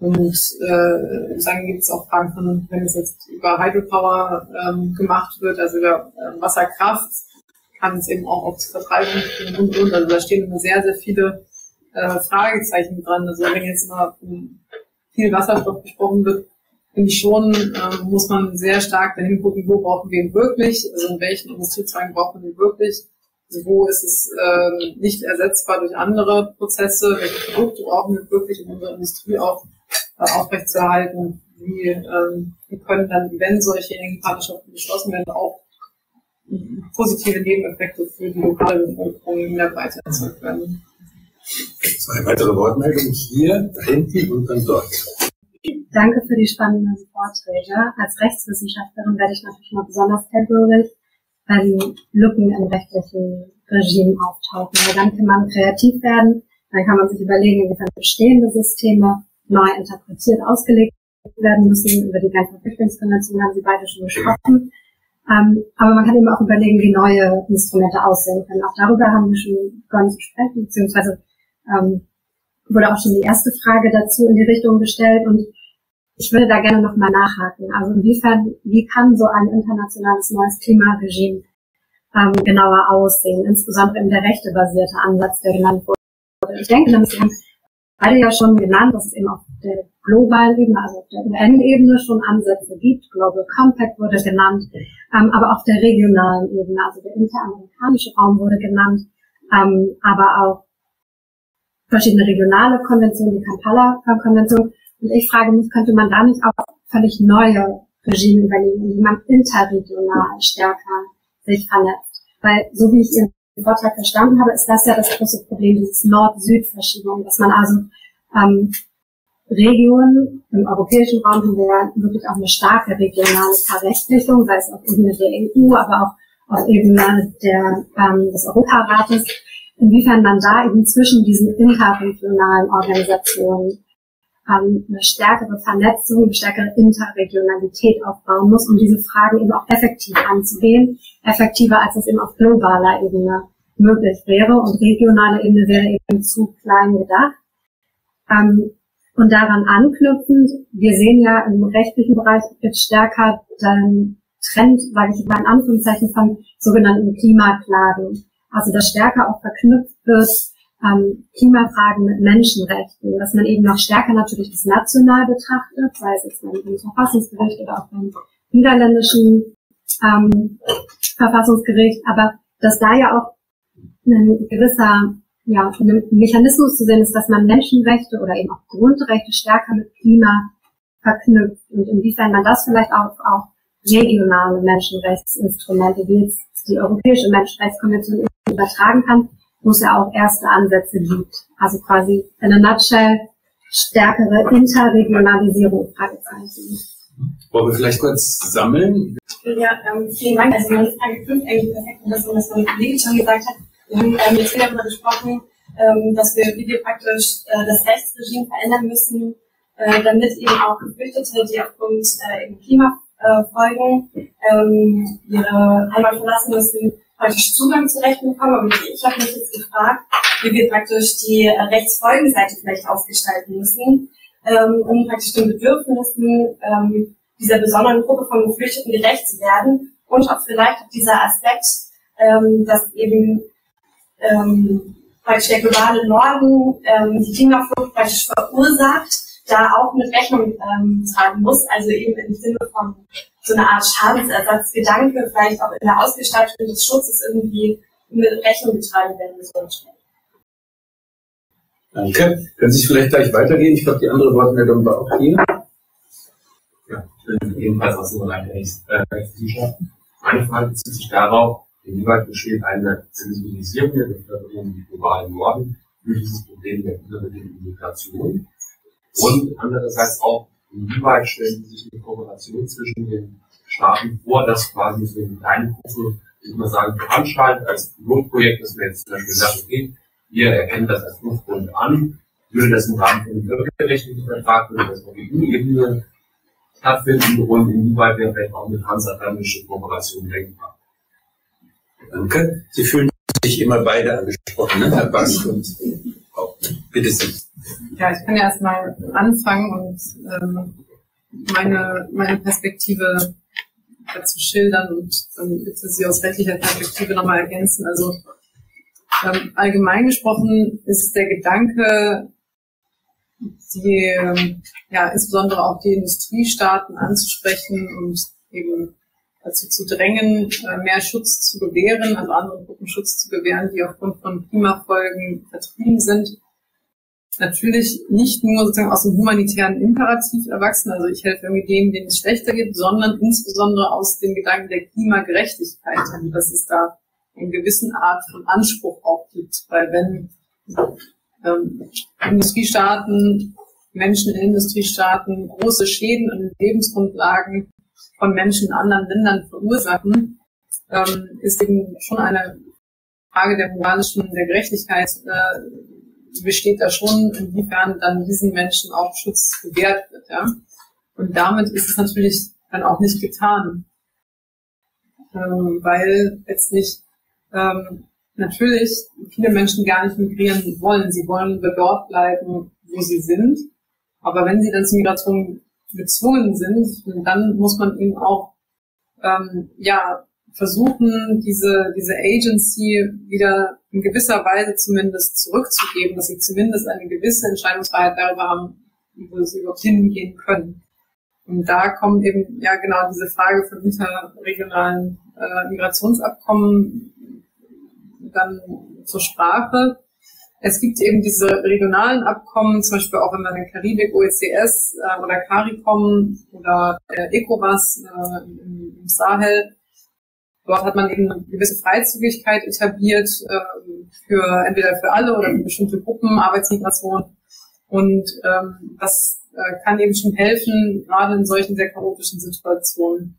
Und äh, dann gibt es auch Fragen von, wenn es jetzt über Hydropower ähm, gemacht wird, also über äh, Wasserkraft, kann es eben auch auf die Vertreibung und und und. Also da stehen immer sehr, sehr viele äh, Fragezeichen dran. Also wenn jetzt mal viel Wasserstoff gesprochen wird, finde ich schon, äh, muss man sehr stark dahin gucken, wo brauchen wir ihn wirklich, also in welchen Industriezweigen brauchen wir ihn wirklich, also wo ist es äh, nicht ersetzbar durch andere Prozesse, welche Produkte brauchen wir wirklich, um unsere Industrie auch äh, aufrechtzuerhalten, wie, ähm, wie können dann, wenn solche Energiepartnerschaften geschlossen werden, auch positive Nebeneffekte für die lokale Bevölkerung in der Breite erzeugt werden.
Zwei weitere Wortmeldungen hier, da hinten und dann dort.
Danke für die spannenden Vorträge. Als Rechtswissenschaftlerin werde ich natürlich mal besonders hellhörig, wenn Lücken im rechtlichen Regime auftauchen. Weil dann kann man kreativ werden, dann kann man sich überlegen, inwiefern bestehende Systeme neu interpretiert, ausgelegt werden müssen. Über die ganze Flüchtlingskonvention haben Sie beide schon gesprochen. Ähm, aber man kann eben auch überlegen, wie neue Instrumente aussehen können. Auch darüber haben wir schon begonnen zu sprechen, beziehungsweise ähm, wurde auch schon die erste Frage dazu in die Richtung gestellt und ich würde da gerne nochmal nachhaken. Also inwiefern, wie kann so ein internationales neues Klimaregime ähm, genauer aussehen, insbesondere in der rechtebasierte Ansatz, der genannt wurde. Ich denke, Sie haben beide ja schon genannt, dass es eben auf der globalen Ebene, also auf der UN-Ebene schon Ansätze gibt. Global Compact wurde genannt, ähm, aber auf der regionalen Ebene, also der interamerikanische Raum wurde genannt, ähm, aber auch verschiedene regionale Konventionen, die Kampala-Konvention. Und ich frage mich, könnte man da nicht auch völlig neue Regime überlegen, wie man interregional stärker sich vernetzt? Weil, so wie ich Ihren Vortrag verstanden habe, ist das ja das große Problem, dieses Nord-Süd-Verschiebung, dass man also ähm, Regionen im europäischen Raum haben wir ja wirklich auch eine starke regionale Verrechtlichung, sei es auf Ebene der EU, aber auch auf Ebene der, ähm, des Europarates inwiefern man da eben zwischen diesen interregionalen Organisationen ähm, eine stärkere Vernetzung, eine stärkere Interregionalität aufbauen muss, um diese Fragen eben auch effektiv anzugehen, effektiver als es eben auf globaler Ebene möglich wäre und regionale Ebene wäre eben zu klein gedacht. Ähm, und daran anknüpfend, wir sehen ja im rechtlichen Bereich jetzt stärker den Trend, sage ich mal in Anführungszeichen, von sogenannten Klimaklagen also dass stärker auch verknüpft wird ähm, Klimafragen mit Menschenrechten, dass man eben noch stärker natürlich das national betrachtet, sei es jetzt beim Verfassungsgericht oder auch beim niederländischen ähm, Verfassungsgericht, aber dass da ja auch ein gewisser ja, ein Mechanismus zu sehen ist, dass man Menschenrechte oder eben auch Grundrechte stärker mit Klima verknüpft und inwiefern man das vielleicht auch, auch regionale Menschenrechtsinstrumente wie jetzt die Europäische Menschenrechtskonvention übertragen kann, wo es ja auch erste Ansätze gibt. Also quasi in a nutshell stärkere Interregionalisierung, Fragezeichen.
Wollen wir vielleicht kurz sammeln?
Ja, ähm, vielen Dank. Also meine Frage 5 eigentlich perfekt und das, was meine Kollegin schon gesagt hat. Wir haben ähm, jetzt wieder darüber gesprochen, ähm, dass wir, wie wir praktisch äh, das Rechtsregime verändern müssen, äh, damit eben auch Geflüchtete, die aufgrund äh, eben Klimafolgen ähm, ihre Heimat verlassen müssen, praktisch Zugang zu Rechten bekommen. Und ich habe mich jetzt gefragt, wie wir praktisch die Rechtsfolgenseite vielleicht ausgestalten müssen, ähm, um praktisch den Bedürfnissen ähm, dieser besonderen Gruppe von Geflüchteten gerecht zu werden und auch vielleicht dieser Aspekt, ähm, dass eben ähm, praktisch der globale Norden ähm, die Klimaflucht praktisch verursacht, da auch mit Rechnung ähm, tragen muss, also eben im Sinne von so eine Art Schadensersatzgedanke vielleicht auch in der Ausgestaltung des Schutzes irgendwie mit Rechnung getragen werden sollte.
Danke. Können Sie vielleicht gleich weitergehen? Ich glaube, die andere Wortmeldung war auch hier.
Ja, ich bin ebenfalls aus dem Bereich Rechtswissenschaften. Meine Frage bezieht sich darauf, inwieweit besteht eine Sensibilisierung der Bevölkerung im globalen Norden für dieses Problem der überbedingten Migration und andererseits auch, inwieweit stellen Sie sich eine Kooperation zwischen den Staaten vor, dass quasi so eine kleine Gruppe, ich mal sagen, veranstaltet als Pilotprojekt, dass man jetzt zum Beispiel sagt, okay, wir erkennen das als Fluchtgrund an, würde das im Rahmen von völkerrechtlichen Vertrag, würde das auf EU-Ebene stattfinden und inwieweit wäre vielleicht auch eine transatlantische Kooperation denkbar.
Danke. Sie fühlen sich immer beide angesprochen, ne? Herr Bass und auch. Bitte Sie.
Ja, ich kann ja erstmal anfangen und ähm, meine, meine Perspektive dazu schildern und dann bitte Sie aus rechtlicher Perspektive nochmal ergänzen. Also ähm, allgemein gesprochen ist der Gedanke, die, ähm, ja, insbesondere auch die Industriestaaten anzusprechen und eben dazu zu drängen, äh, mehr Schutz zu gewähren, also andere Gruppen Schutz zu gewähren, die aufgrund von Klimafolgen vertrieben sind. Natürlich nicht nur sozusagen aus dem humanitären Imperativ erwachsen, also ich helfe irgendwie denen, denen es schlechter geht, sondern insbesondere aus dem Gedanken der Klimagerechtigkeit, also dass es da eine gewissen Art von Anspruch auch gibt. Weil wenn ähm, Industriestaaten, Menschen in Industriestaaten große Schäden an Lebensgrundlagen von Menschen in anderen Ländern verursachen, ähm, ist eben schon eine Frage der moralischen, der Gerechtigkeit, äh, besteht da schon, inwiefern dann diesen Menschen auch Schutz gewährt wird. Ja? Und damit ist es natürlich dann auch nicht getan, ähm, weil letztlich ähm, natürlich viele Menschen gar nicht migrieren wollen. Sie wollen dort bleiben, wo sie sind. Aber wenn sie dann zur Migration gezwungen sind, dann muss man ihnen auch ähm, ja versuchen, diese, diese Agency wieder in gewisser Weise zumindest zurückzugeben, dass sie zumindest eine gewisse Entscheidungsfreiheit darüber haben, wo sie überhaupt hingehen können. Und da kommt eben ja genau diese Frage von interregionalen äh, Migrationsabkommen dann zur Sprache. Es gibt eben diese regionalen Abkommen, zum Beispiel auch in Karibik, OECS äh, oder CARICOM oder äh, ECOWAS äh, im, im, Sahel. Dort hat man eben eine gewisse Freizügigkeit etabliert äh, für entweder für alle oder für bestimmte Gruppen, Arbeitsmigration. Und ähm, das äh, kann eben schon helfen, gerade in solchen sehr chaotischen Situationen.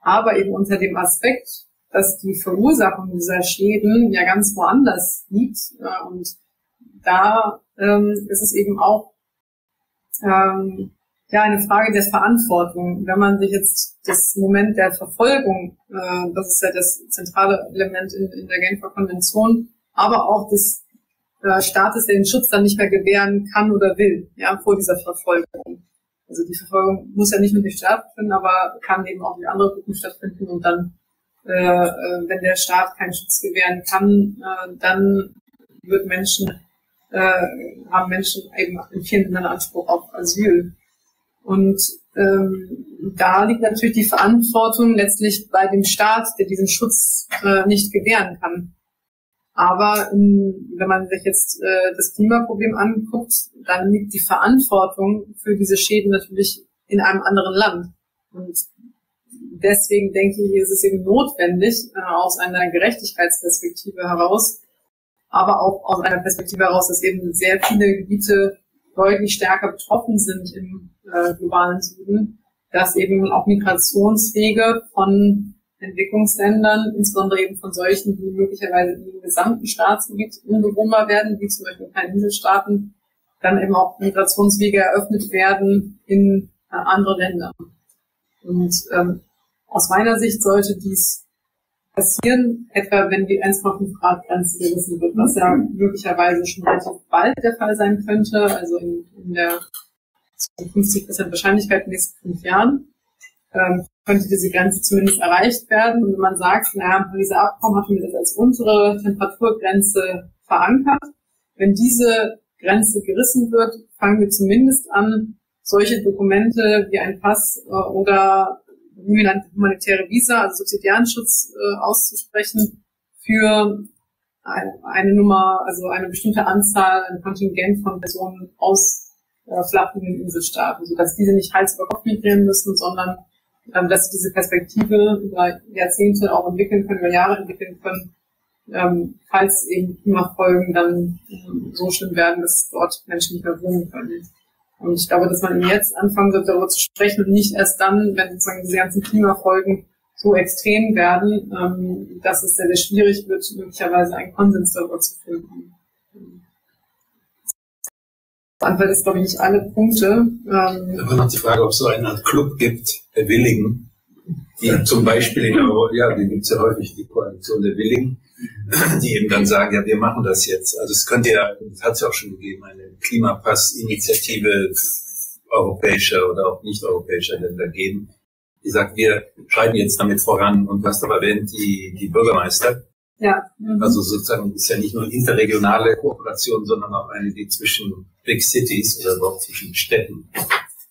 Aber eben unter dem Aspekt, dass die Verursachung dieser Schäden ja ganz woanders liegt. Äh, und da ähm, ist es eben auch ähm, ja eine Frage der Verantwortung. Wenn man sich jetzt das Moment der Verfolgung, äh, das ist ja das zentrale Element in, in der Genfer Konvention, aber auch des äh, Staates, der den Schutz dann nicht mehr gewähren kann oder will, ja, vor dieser Verfolgung. Also die Verfolgung muss ja nicht nur durch stattfinden, aber kann eben auch durch andere Gruppen stattfinden und dann äh, äh, wenn der Staat keinen Schutz gewähren kann, äh, dann wird Menschen, äh, haben Menschen eben in vielen Ländern Anspruch auf Asyl. Und ähm, da liegt natürlich die Verantwortung letztlich bei dem Staat, der diesen Schutz äh, nicht gewähren kann. Aber in, wenn man sich jetzt äh, das Klimaproblem anguckt, dann liegt die Verantwortung für diese Schäden natürlich in einem anderen Land. Und deswegen denke ich, ist es eben notwendig, äh, aus einer Gerechtigkeitsperspektive heraus, aber auch aus einer Perspektive heraus, dass eben sehr viele Gebiete deutlich stärker betroffen sind im äh, globalen Süden, dass eben auch Migrationswege von Entwicklungsländern, insbesondere eben von solchen, die möglicherweise im gesamten Staatsgebiet unbewohnbar werden, wie zum Beispiel kleine Inselstaaten, dann eben auch Migrationswege eröffnet werden in äh, andere Länder. Und ähm, aus meiner Sicht sollte dies passieren, etwa wenn die 1,5 Grad Grenze gerissen wird, was ja möglicherweise schon relativ bald der Fall sein könnte, also in, in der 50 Prozent Wahrscheinlichkeit in den nächsten fünf Jahren, ähm, könnte diese Grenze zumindest erreicht werden. Und wenn man sagt, naja, Pariser Abkommen hatten wir das als untere Temperaturgrenze verankert, wenn diese Grenze gerissen wird, fangen wir zumindest an, solche Dokumente wie ein Pass äh, oder humanitäre Visa, also subsidiären Schutz äh, auszusprechen für eine Nummer, also eine bestimmte Anzahl, ein Kontingent von Personen aus äh, flachliegenden Inselstaaten, sodass diese nicht Hals über Kopf migrieren müssen, sondern ähm, dass sie diese Perspektive über Jahrzehnte auch entwickeln können, über Jahre entwickeln können, ähm, falls eben Klimafolgen dann ähm, so schlimm werden, dass dort Menschen nicht mehr wohnen können. Und ich glaube, dass man jetzt anfangen wird, darüber zu sprechen und nicht erst dann, wenn sozusagen diese ganzen Klimafolgen so extrem werden, ähm, dass es sehr, sehr schwierig wird, möglicherweise einen Konsens darüber zu finden. Beantwortet ist, glaube ich, nicht alle Punkte. Ähm,
Aber noch die Frage, ob es so eine Art Club gibt, der Willigen, die zum Beispiel in Euro, ja, die gibt es ja häufig, die Koalition der Willigen, die eben dann sagen, ja, wir machen das jetzt. Also es könnte ja, das hat es ja auch schon gegeben, eine Klimapass-Initiative europäischer oder auch nicht europäischer Länder geben, die sagt, wir schreiten jetzt damit voran und hast aber erwähnt, die, die Bürgermeister.
Ja. Mhm.
Also sozusagen ist ja nicht nur interregionale Kooperation, sondern auch eine, die zwischen Big Cities oder überhaupt zwischen Städten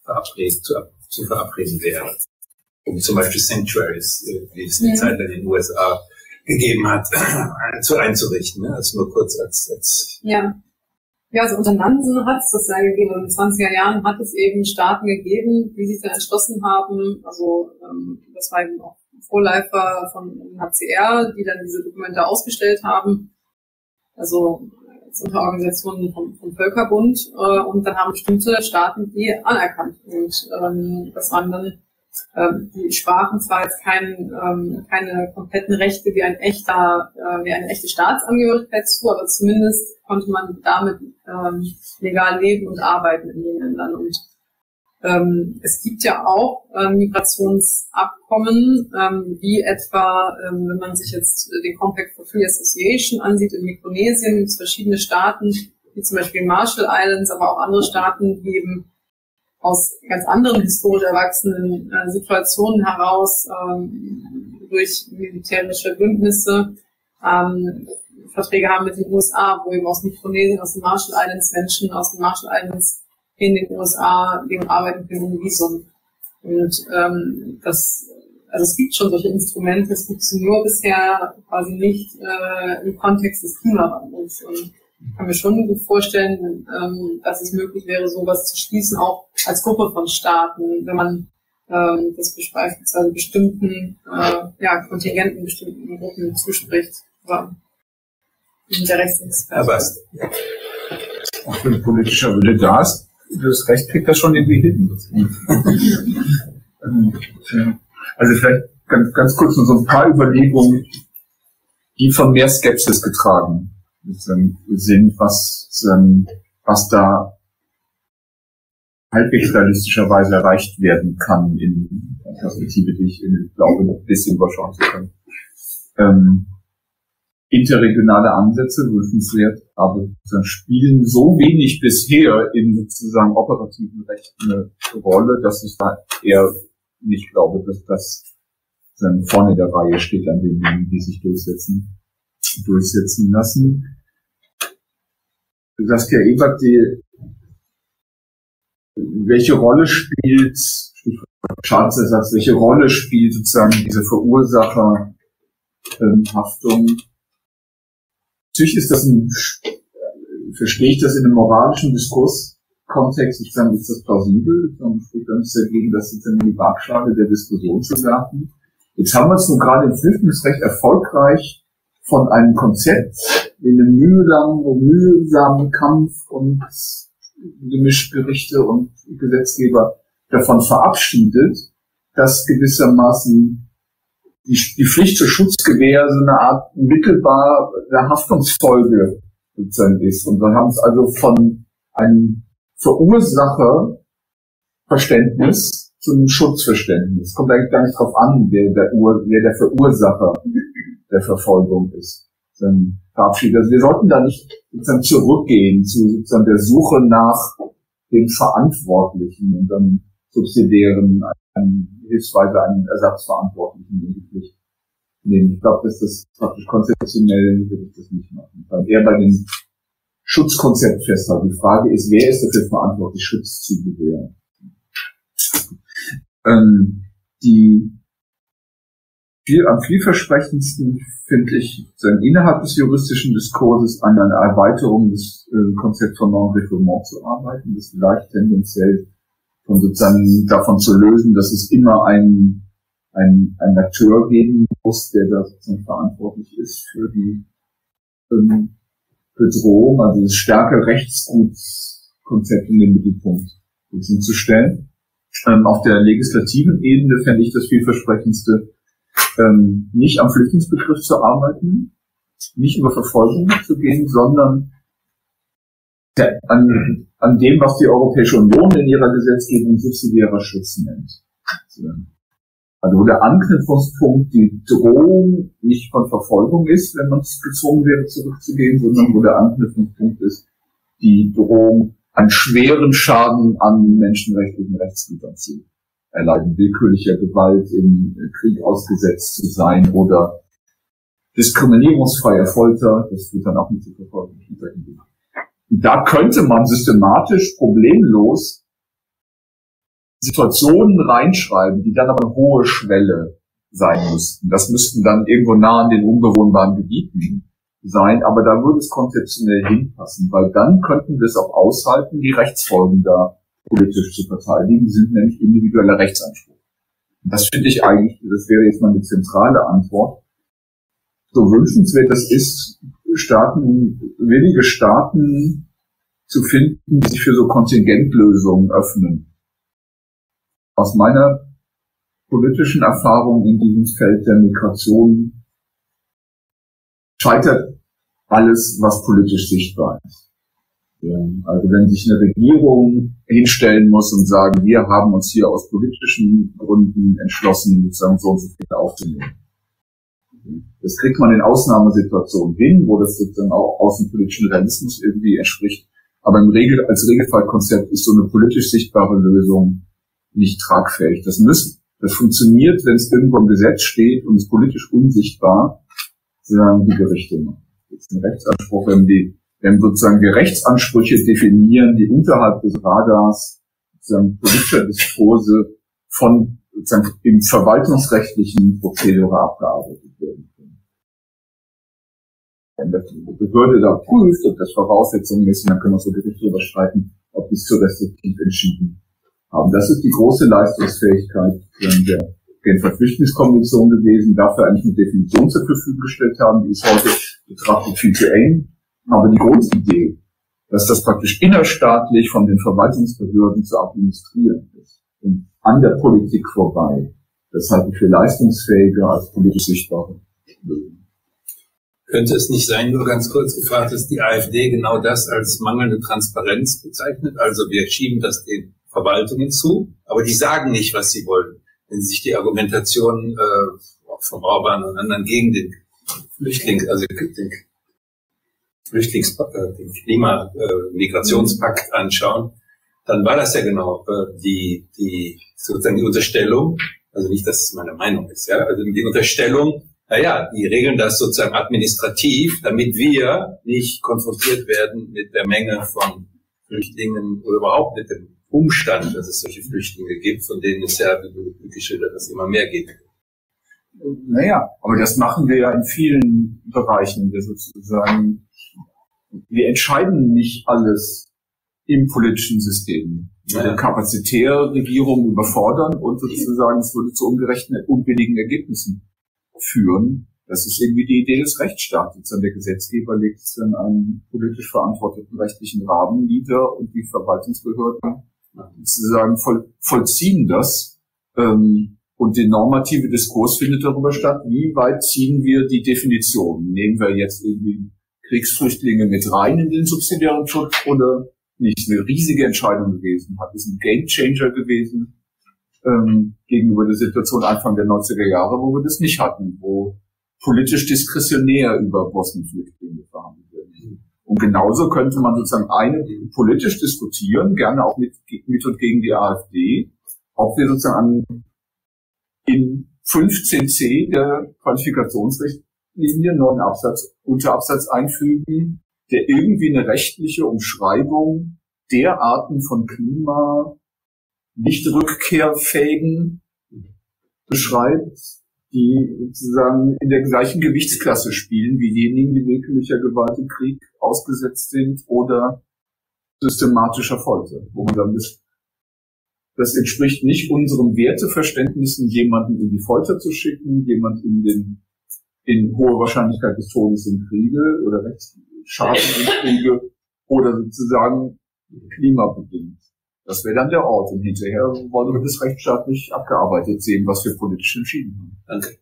verabredet, zu, zu verabreden wäre. Um zum Beispiel Sanctuaries, äh, wie es eine
Mhm.
Zeit lang in den USA gegeben hat, zu einzurichten. Ne? Also nur kurz als, als
Ja. Ja, also unter Nansen hat es das ja gegeben. In den 20er Jahren hat es eben Staaten gegeben, die sich dann entschlossen haben, also ähm, das war eben auch Vorläufer von HCR, die dann diese Dokumente ausgestellt haben, also als Unterorganisationen vom, vom Völkerbund. Äh, und dann haben bestimmte Staaten die anerkannt. Und ähm, das waren dann ähm, die sprachen zwar jetzt kein, ähm, keine kompletten Rechte wie ein echter, äh, wie eine echte Staatsangehörigkeit zu, aber zumindest konnte man damit ähm, legal leben und arbeiten in den Ländern. Und ähm, es gibt ja auch ähm, Migrationsabkommen, ähm, wie etwa, ähm, wenn man sich jetzt den Compact for Free Association ansieht in Mikronesien, gibt es verschiedene Staaten, wie zum Beispiel Marshall Islands, aber auch andere Staaten, die eben aus ganz anderen historisch erwachsenen äh, Situationen heraus ähm, durch militärische Bündnisse ähm, Verträge haben mit den USA, wo eben aus Mikronesien, aus den Marshall Islands Menschen aus den Marshall Islands in den USA leben und arbeiten können ohne Visum. Und ähm, das, also es gibt schon solche Instrumente, es gibt sie nur bisher quasi nicht äh, im Kontext des Klimawandels. Und ich kann mir schon gut vorstellen, ähm, dass es möglich wäre, sowas zu schließen, auch als Gruppe von Staaten, wenn man ähm, das beispielsweise bestimmten äh, ja, Kontingenten, bestimmten Gruppen zuspricht. Aber der Rechtsexperte.
Aber
Auch wenn politischer Wille da ist, das Recht kriegt das schon irgendwie hin. Ähm, ja. Also vielleicht ganz, ganz kurz noch so ein paar Überlegungen, die von mehr Skepsis getragen sind, was, ähm, was da halbwegs realistischerweise erreicht werden kann in der Perspektive, die ich in, glaube, ein bisschen überschauen zu können. Ähm, interregionale Ansätze wünschenswert, aber sozusagen spielen so wenig bisher in sozusagen operativen Rechten eine Rolle, dass ich da eher nicht glaube, dass das dann vorne der Reihe steht an den Dingen, die sich durchsetzen, durchsetzen lassen. Saskia Ebert, die, welche Rolle spielt, Schadensersatz, welche Rolle spielt sozusagen diese Verursacherhaftung? Natürlich ist das ein, verstehe ich das in einem moralischen Diskurskontext, sozusagen ist das plausibel, dann spricht da nichts dagegen, das sozusagen in die Waagschale der Diskussion zu werfen. Jetzt haben wir es nun gerade im Flüchtlingsrecht erfolgreich von einem Konzept in einem mühsamen, mühsamen Kampf und Gemischgerichte und Gesetzgeber davon verabschiedet, dass gewissermaßen die, die Pflicht zur Schutzgewähr so eine Art mittelbare Haftungsfolge sozusagen ist. Und wir haben es also von einem Verursacherverständnis zu einem Schutzverständnis. Kommt eigentlich gar nicht drauf an, wer der, Ur, wer der Verursacher der Verfolgung ist. Also wir sollten da nicht sozusagen zurückgehen zu sozusagen der Suche nach den Verantwortlichen und dann subsidiären hilfsweise einen Ersatzverantwortlichen in die Pflicht nehmen. Ich glaube, dass das praktisch konzeptionell würde ich das nicht machen. Weil eher bei dem Schutzkonzept festhalten. Die Frage ist, wer ist dafür verantwortlich, Schutz zu gewähren? Ähm, die viel, am vielversprechendsten finde ich sein innerhalb des juristischen Diskurses an einer Erweiterung des äh, Konzepts von Non-Refoulement zu arbeiten, das vielleicht tendenziell von sozusagen davon zu lösen, dass es immer einen, einen, einen Akteur geben muss, der da sozusagen verantwortlich ist für die ähm, Bedrohung, also das starke Rechtsgutskonzept in den Mittelpunkt zu stellen. Ähm, auf der legislativen Ebene fände ich das vielversprechendste, ähm, nicht am Flüchtlingsbegriff zu arbeiten, nicht über Verfolgung zu gehen, sondern der, an, an dem, was die Europäische Union in ihrer Gesetzgebung subsidiärer Schutz nennt. Also wo der Anknüpfungspunkt die Drohung nicht von Verfolgung ist, wenn man gezwungen wäre, zurückzugehen, sondern wo der Anknüpfungspunkt ist die Drohung an schweren Schaden an menschenrechtlichen Rechtsgütern zu erleiden, willkürlicher Gewalt im Krieg ausgesetzt zu sein oder diskriminierungsfreier Folter, das wird dann auch nicht zu verfolgen. Da könnte man systematisch problemlos Situationen reinschreiben, die dann aber eine hohe Schwelle sein müssten. Das müssten dann irgendwo nah an den unbewohnbaren Gebieten sein, aber da würde es konzeptionell hinpassen, weil dann könnten wir es auch aushalten, die Rechtsfolgen da politisch zu verteidigen. Sind nämlich individueller Rechtsanspruch. Das finde ich eigentlich, das wäre jetzt mal eine zentrale Antwort. So wünschenswert das ist, Staaten, wenige Staaten zu finden, die sich für so Kontingentlösungen öffnen. Aus meiner politischen Erfahrung in diesem Feld der Migration scheitert alles, was politisch sichtbar ist. Also wenn sich eine Regierung hinstellen muss und sagen, wir haben uns hier aus politischen Gründen entschlossen, sozusagen so und so viele aufzunehmen. Das kriegt man in Ausnahmesituationen hin, wo das sozusagen auch außenpolitischen Realismus irgendwie entspricht. Aber im Regel, als Regelfallkonzept ist so eine politisch sichtbare Lösung nicht tragfähig. Das müssen, das funktioniert, wenn es irgendwo im Gesetz steht und ist politisch unsichtbar, sagen die Gerichte. Das ist ein Rechtsanspruch, wenn die wenn sozusagen wir Rechtsansprüche definieren, die unterhalb des Radars sozusagen politischer Diskurse von sozusagen im verwaltungsrechtlichen Prozedere abgearbeitet werden können. Wenn die Behörde da prüft, ob das Voraussetzungen ist, dann können wir so Gericht darüber streiten, ob die es zu restriktiv entschieden haben. Das ist die große Leistungsfähigkeit der Genfer Flüchtlingskonvention gewesen, dafür eigentlich eine Definition zur Verfügung gestellt haben, die ist heute betrachtet viel zu eng aber die Grundidee, dass das praktisch innerstaatlich von den Verwaltungsbehörden zu administrieren ist und an der Politik vorbei, das halte ich für leistungsfähiger als politisch sichtbare
Könnte es nicht sein, nur ganz kurz gefragt, dass die AfD genau das als mangelnde Transparenz bezeichnet? Also wir schieben das den Verwaltungen zu, aber die sagen nicht, was sie wollen. Wenn sich die Argumentation äh, von Orban und anderen gegen den Flüchtling, also den Flüchtlings äh, den Klima-Migrationspakt äh, anschauen, dann war das ja genau äh, die, die sozusagen die Unterstellung, also nicht, dass es meine Meinung ist, ja, also die Unterstellung, naja, die regeln das sozusagen administrativ, damit wir nicht konfrontiert werden mit der Menge von Flüchtlingen oder überhaupt mit dem Umstand, dass es solche Flüchtlinge gibt, von denen es ja, wie du geschildert hast, immer mehr gibt.
Naja, aber das machen wir ja in vielen Bereichen. Wir sozusagen wir entscheiden nicht alles im politischen System. Ja. Kapazitäre Regierungen überfordern und sozusagen es würde zu ungerechten, unbilligen Ergebnissen führen. Das ist irgendwie die Idee des Rechtsstaates. Der Gesetzgeber legt dann einen politisch verantworteten rechtlichen Rahmen nieder und die Verwaltungsbehörden sozusagen voll, vollziehen das. Ähm, und der normative Diskurs findet darüber statt, wie weit ziehen wir die Definition? Nehmen wir jetzt irgendwie Kriegsflüchtlinge mit rein in den subsidiären Schutz oder nicht. Eine riesige Entscheidung gewesen, hat es ein Gamechanger gewesen ähm, gegenüber der Situation Anfang der 90er Jahre, wo wir das nicht hatten, wo politisch diskretionär über Bosnien-Flüchtlinge verhandelt werden. Und genauso könnte man sozusagen eine politisch diskutieren, gerne auch mit, mit und gegen die AfD, ob wir sozusagen in 15c der Qualifikationsrecht Linie neuen Absatz, Unterabsatz einfügen, der irgendwie eine rechtliche Umschreibung der Arten von Klima nicht rückkehrfähigen beschreibt, die sozusagen in der gleichen Gewichtsklasse spielen wie diejenigen, die willkürlicher Gewalt im Krieg ausgesetzt sind oder systematischer Folter, wo man dann das, das entspricht nicht unserem Werteverständnissen, jemanden in die Folter zu schicken, jemand in den in hohe Wahrscheinlichkeit des Todes im Kriege oder Rechtsschaden Kriege oder sozusagen klimabedingt. Das wäre dann der Ort. Und hinterher wollen wir das rechtsstaatlich abgearbeitet sehen, was wir politisch entschieden haben.
Danke.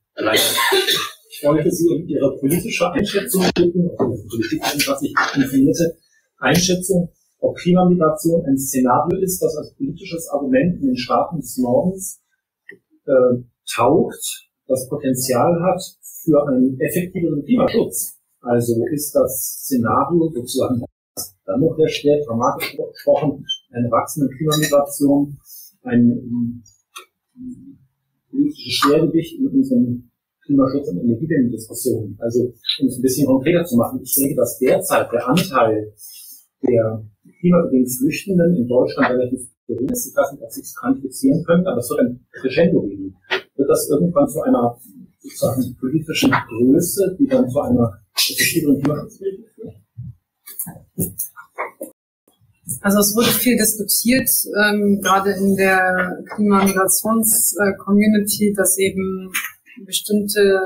Ich wollte Sie um Ihre politische Einschätzung bitten, Politik, was ich definierte, Einschätzung, ob Klimamigration ein Szenario ist, das als politisches Argument in den Staaten des Nordens äh, taugt, das Potenzial hat für einen effektiveren Klimaschutz. Also ist das Szenario sozusagen dann noch sehr schwer dramatisch gesprochen, eine wachsende Klimamigration, ein politisches Schwergewicht in unseren Klimaschutz- und Energiewendendiskussionen. Also, um es ein bisschen konkreter zu machen, ich denke, dass derzeit der Anteil der klimabedingt in Deutschland relativ gering ist. Ich weiß nicht, ob Sie es quantifizieren können, aber es wird ein Crescendo geben. Wird das irgendwann zu einer sozusagen politischen Größe, die dann zu einer?
Also es wurde viel diskutiert, ähm, gerade in der Klimamigrations-Community, dass eben bestimmte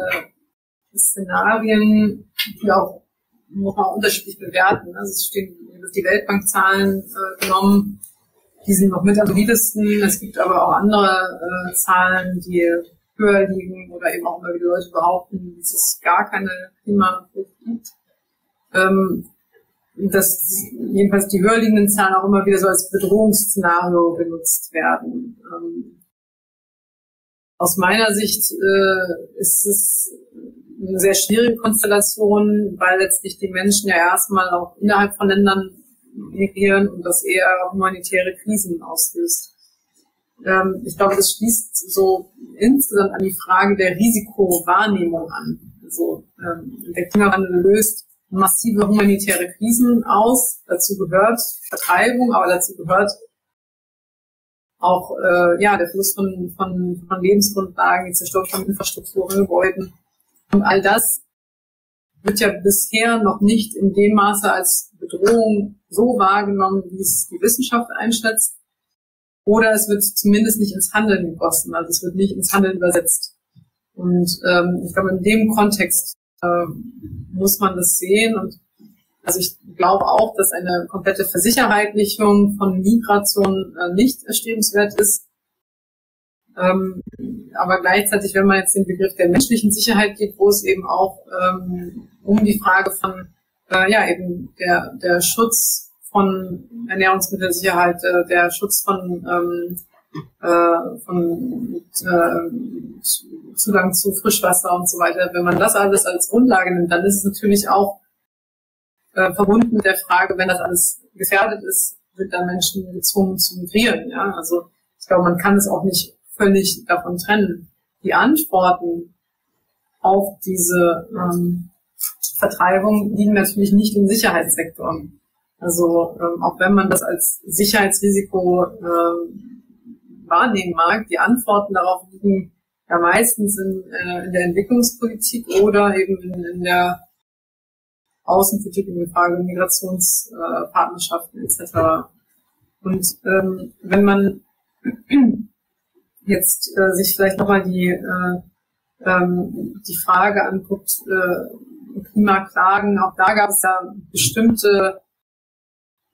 Szenarien, die auch muss man unterschiedlich bewerten. Also es stehen die Weltbankzahlen äh, genommen, die sind noch mit am solidesten. Es gibt aber auch andere äh, Zahlen, die höher liegen oder eben auch immer wieder Leute behaupten, dass es gar keine Klimaflucht gibt. Ähm, dass jedenfalls die höher liegenden Zahlen auch immer wieder so als Bedrohungsszenario benutzt werden. Ähm, aus meiner Sicht äh, ist es eine sehr schwierige Konstellation, weil letztlich die Menschen ja erstmal auch innerhalb von Ländern migrieren und das eher humanitäre Krisen auslöst. Ähm, ich glaube, das schließt so insgesamt an die Frage der Risikowahrnehmung an. Also ähm, der Klimawandel löst massive humanitäre Krisen aus. Dazu gehört Vertreibung, aber dazu gehört auch äh, ja, der Verlust von, von, von Lebensgrundlagen, die Zerstörung von Infrastrukturen, Gebäuden. Und all das wird ja bisher noch nicht in dem Maße als Bedrohung so wahrgenommen, wie es die Wissenschaft einschätzt. Oder es wird zumindest nicht ins Handeln gegossen, also es wird nicht ins Handeln übersetzt. Und ähm, ich glaube, in dem Kontext äh, muss man das sehen. Und also ich glaube auch, dass eine komplette Versicherheitlichung von Migration äh, nicht erstrebenswert ist. Ähm, aber gleichzeitig, wenn man jetzt den Begriff der menschlichen Sicherheit geht, wo es eben auch ähm, um die Frage von äh, ja eben der der Schutz von Ernährungsmittelsicherheit, äh, der Schutz von ähm, äh, von äh, Zugang zu Frischwasser und so weiter. Wenn man das alles als Grundlage nimmt, dann ist es natürlich auch äh, verbunden mit der Frage, wenn das alles gefährdet ist, sind dann Menschen gezwungen zu migrieren. Ja? Also ich glaube, man kann es auch nicht völlig davon trennen. Die Antworten auf diese ähm, Vertreibung liegen natürlich nicht im Sicherheitssektor. Also ähm, auch wenn man das als Sicherheitsrisiko ähm, wahrnehmen mag. Die Antworten darauf liegen ja meistens in, äh, in der Entwicklungspolitik oder eben in, in der Außenpolitik in der Frage Migrationspartnerschaften äh, etc. Und ähm, wenn man jetzt äh, sich vielleicht nochmal die, äh, ähm, die Frage anguckt, äh, Klimaklagen, auch da gab es ja bestimmte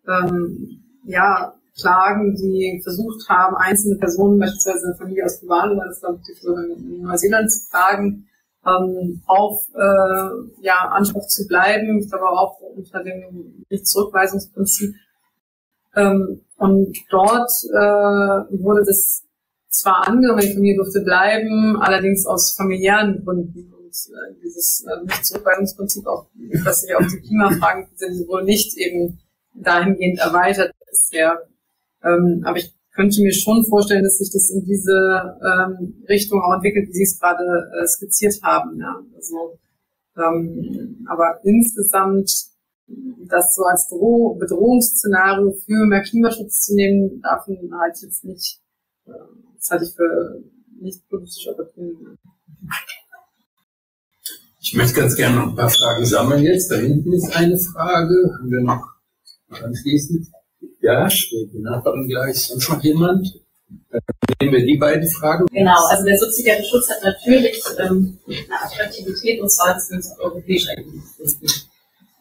ähm, ja, Klagen, die versucht haben, einzelne Personen, beispielsweise eine Familie aus Tuvalu, das glaube ich in Neuseeland zu klagen, ähm, auf äh, ja, Anspruch zu bleiben, ich glaube auch unter dem Nichtzurückweisungsprinzip. Ähm, und dort äh, wurde das zwar angenommen, die Familie durfte bleiben, allerdings aus familiären Gründen. Und äh, dieses äh, Nichtzurückweisungsprinzip, auch, was sich auf die Klimafragen wohl nicht eben dahingehend erweitert bisher. Ähm, aber ich könnte mir schon vorstellen, dass sich das in diese ähm, Richtung auch entwickelt, wie Sie es gerade äh, skizziert haben. Ja. Also, ähm, aber insgesamt das so als Bedroh Bedrohungsszenario für mehr Klimaschutz zu nehmen, davon halte ich jetzt nicht, äh, das halte ich für nicht politisch opportun.
Ich möchte ganz gerne noch ein paar Fragen sammeln jetzt. Da hinten ist eine Frage. Haben wir noch anschließend? Ja, die Nachbarin gleich. Und schon jemand? Dann nehmen wir die beiden Fragen.
Genau, also der subsidiäre Schutz hat natürlich ähm, eine Attraktivität und zwar, dass wir uns auf europäischer Ebene.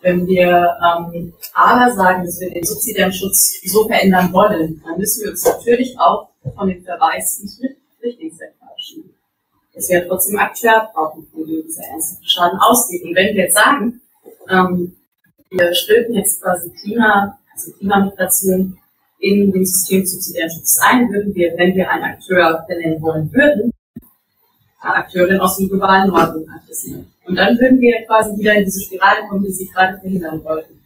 Wenn wir ähm, aber sagen, dass wir den subsidiären Schutz so verändern wollen, dann müssen wir uns natürlich auch von dem Verweis ins Flüchtlingsrecht verabschieden. Dass wir trotzdem Akteur brauchen, von dem dieser ernstliche Schaden ausgeht. Und wenn wir jetzt sagen, ähm, wir stülpen jetzt quasi Klima, also Klimamigration in dem System subsidiären Schutzes ein, würden wir, wenn wir einen Akteur benennen wollen würden, Akteurin aus dem globalen Norden adressieren. Und dann würden wir quasi wieder in diese Spirale kommen, die Sie gerade verhindern wollten.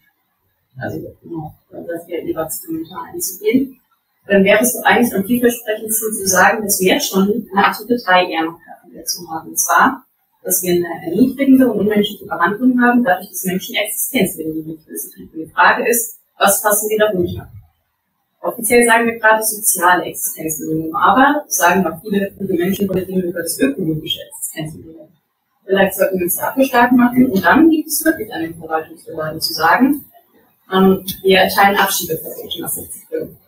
Also, genau, das wäre zu Kommentar einzugehen. Dann wäre es doch eigentlich am vielversprechendsten zu sagen, dass wir jetzt schon eine Artikel 3 Ehrenverletzung haben. Und zwar, dass wir eine erniedrigende und unmenschliche Behandlung haben, dadurch, dass Menschen Existenzbedingungen flüssig Und die Frage ist, was fassen wir darunter? Offiziell sagen wir gerade soziale Existenzminimum, aber sagen auch viele, viele Menschen über das ökologische Existenzminimum. Vielleicht sollten wir uns dafür stark machen und dann gibt es wirklich an den Verwaltungsbehörden zu sagen, ähm, wir erteilen Abschiebeverbote nach 60 Stunden.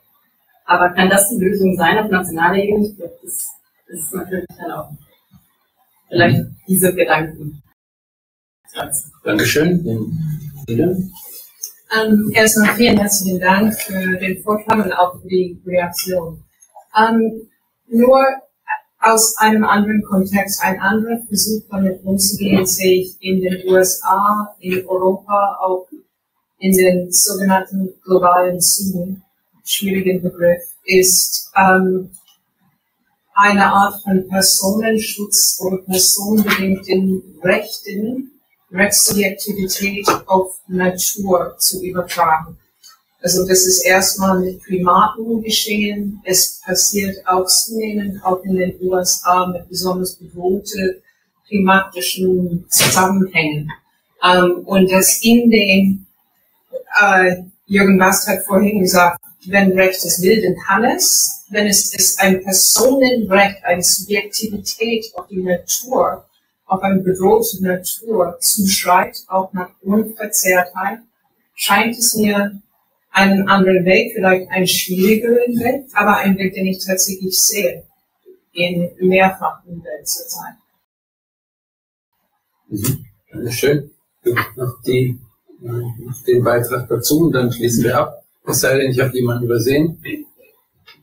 Aber kann das die Lösung sein auf nationaler Ebene? Ich glaube, das, das ist natürlich dann auch vielleicht diese Gedanken.
Dankeschön.
Ähm, erstmal vielen herzlichen Dank für den Vortrag und auch für die Reaktion. Ähm, nur aus einem anderen Kontext, ein anderer Versuch damit umzugehen, sehe ich in den USA, in Europa, auch in den sogenannten globalen Süden, schwierigen Begriff, ist ähm, eine Art von Personenschutz oder personenbedingten Rechten Rechtssubjektivität auf Natur zu übertragen. Also das ist erstmal mit Primaten geschehen. Es passiert auch zunehmend auch in den USA mit besonders bedrohten klimatischen Zusammenhängen. Ähm, und das in den, äh, Jürgen Bast hat vorhin gesagt, wenn Recht ist will, dann kann es. Wenn es ist ein Personenrecht, eine Subjektivität auf die Natur, auf eine bedrohte Natur zuschreit, auch nach Unverzehrtheit, scheint es mir einen anderen Weg, vielleicht einen schwierigeren Weg, aber einen Weg, den ich tatsächlich sehe in mehrfachen Welt zurzeit.
Mhm. Schön. Noch, die, noch den Beitrag dazu und dann schließen wir ab. Es sei denn, ich habe jemanden übersehen.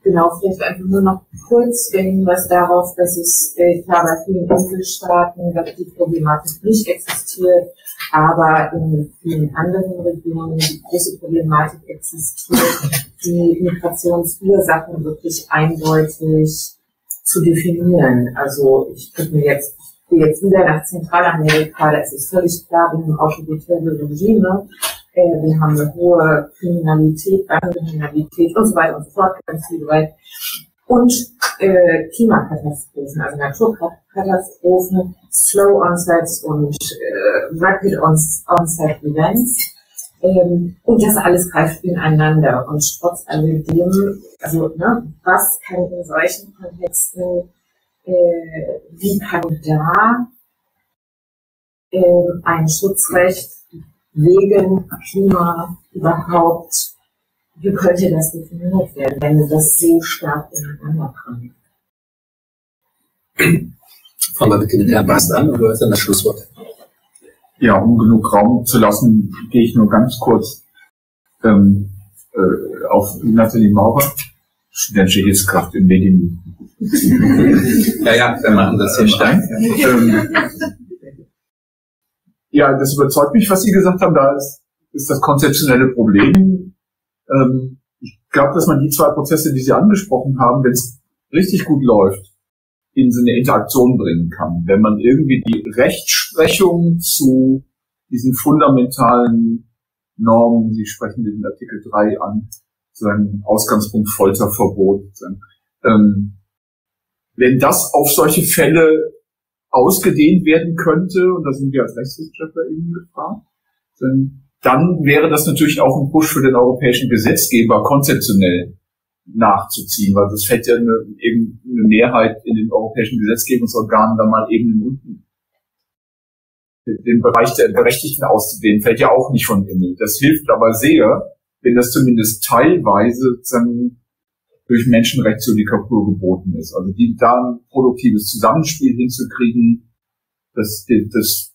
Genau, vielleicht einfach nur noch kurz der Hinweis darauf, dass es äh, klar bei vielen Inselstaaten, die Problematik nicht existiert, aber in vielen anderen Regionen die große Problematik existiert, die Migrationsursachen wirklich eindeutig zu definieren. Also ich könnte mir jetzt gehe jetzt wieder nach Zentralamerika, da ist völlig klar, wir haben autoritäre Regime, äh, wir haben eine hohe Kriminalität, Kriminalität und so weiter und so fort, ganz viel Gewalt. Und äh, Klimakatastrophen, also Naturkatastrophen, Slow Onsets und äh, Rapid Onset Events. Ähm, und das alles greift ineinander. Und trotz alledem, also ne, was kann in solchen Kontexten, äh, wie kann da äh, ein Schutzrecht wegen Klima überhaupt, wie könnte das definiert werden, wenn das so stark ineinander kommt?
Fangen wir bitte mit Herrn Bast an oder ist dann das Schlusswort?
Ja, um genug Raum zu lassen, gehe ich nur ganz kurz ähm, äh, auf Nathalie Maurer, studentische Hilfskraft in Medien.
ja, ja, wir machen das hier Stein. Ähm,
ja, das überzeugt mich, was Sie gesagt haben. Da ist, ist das konzeptionelle Problem. Ähm, ich glaube, dass man die zwei Prozesse, die Sie angesprochen haben, wenn es richtig gut läuft, in so eine Interaktion bringen kann. Wenn man irgendwie die Rechtsprechung zu diesen fundamentalen Normen, Sie sprechen den Artikel 3 an, sozusagen Ausgangspunkt Folterverbot, ähm, wenn das auf solche Fälle ausgedehnt werden könnte, und da sind wir als RechtswissenschaftlerInnen gefragt, dann wäre das natürlich auch ein Push für den europäischen Gesetzgeber, konzeptionell nachzuziehen, weil das fällt ja eine, eben eine Mehrheit in den europäischen Gesetzgebungsorganen dann mal eben unten den Bereich der Berechtigten auszudehnen, fällt ja auch nicht von Himmel. Das hilft aber sehr, wenn das zumindest teilweise dann durch Menschenrechtsjudikatur geboten ist. Also die da ein produktives Zusammenspiel hinzukriegen, das, das,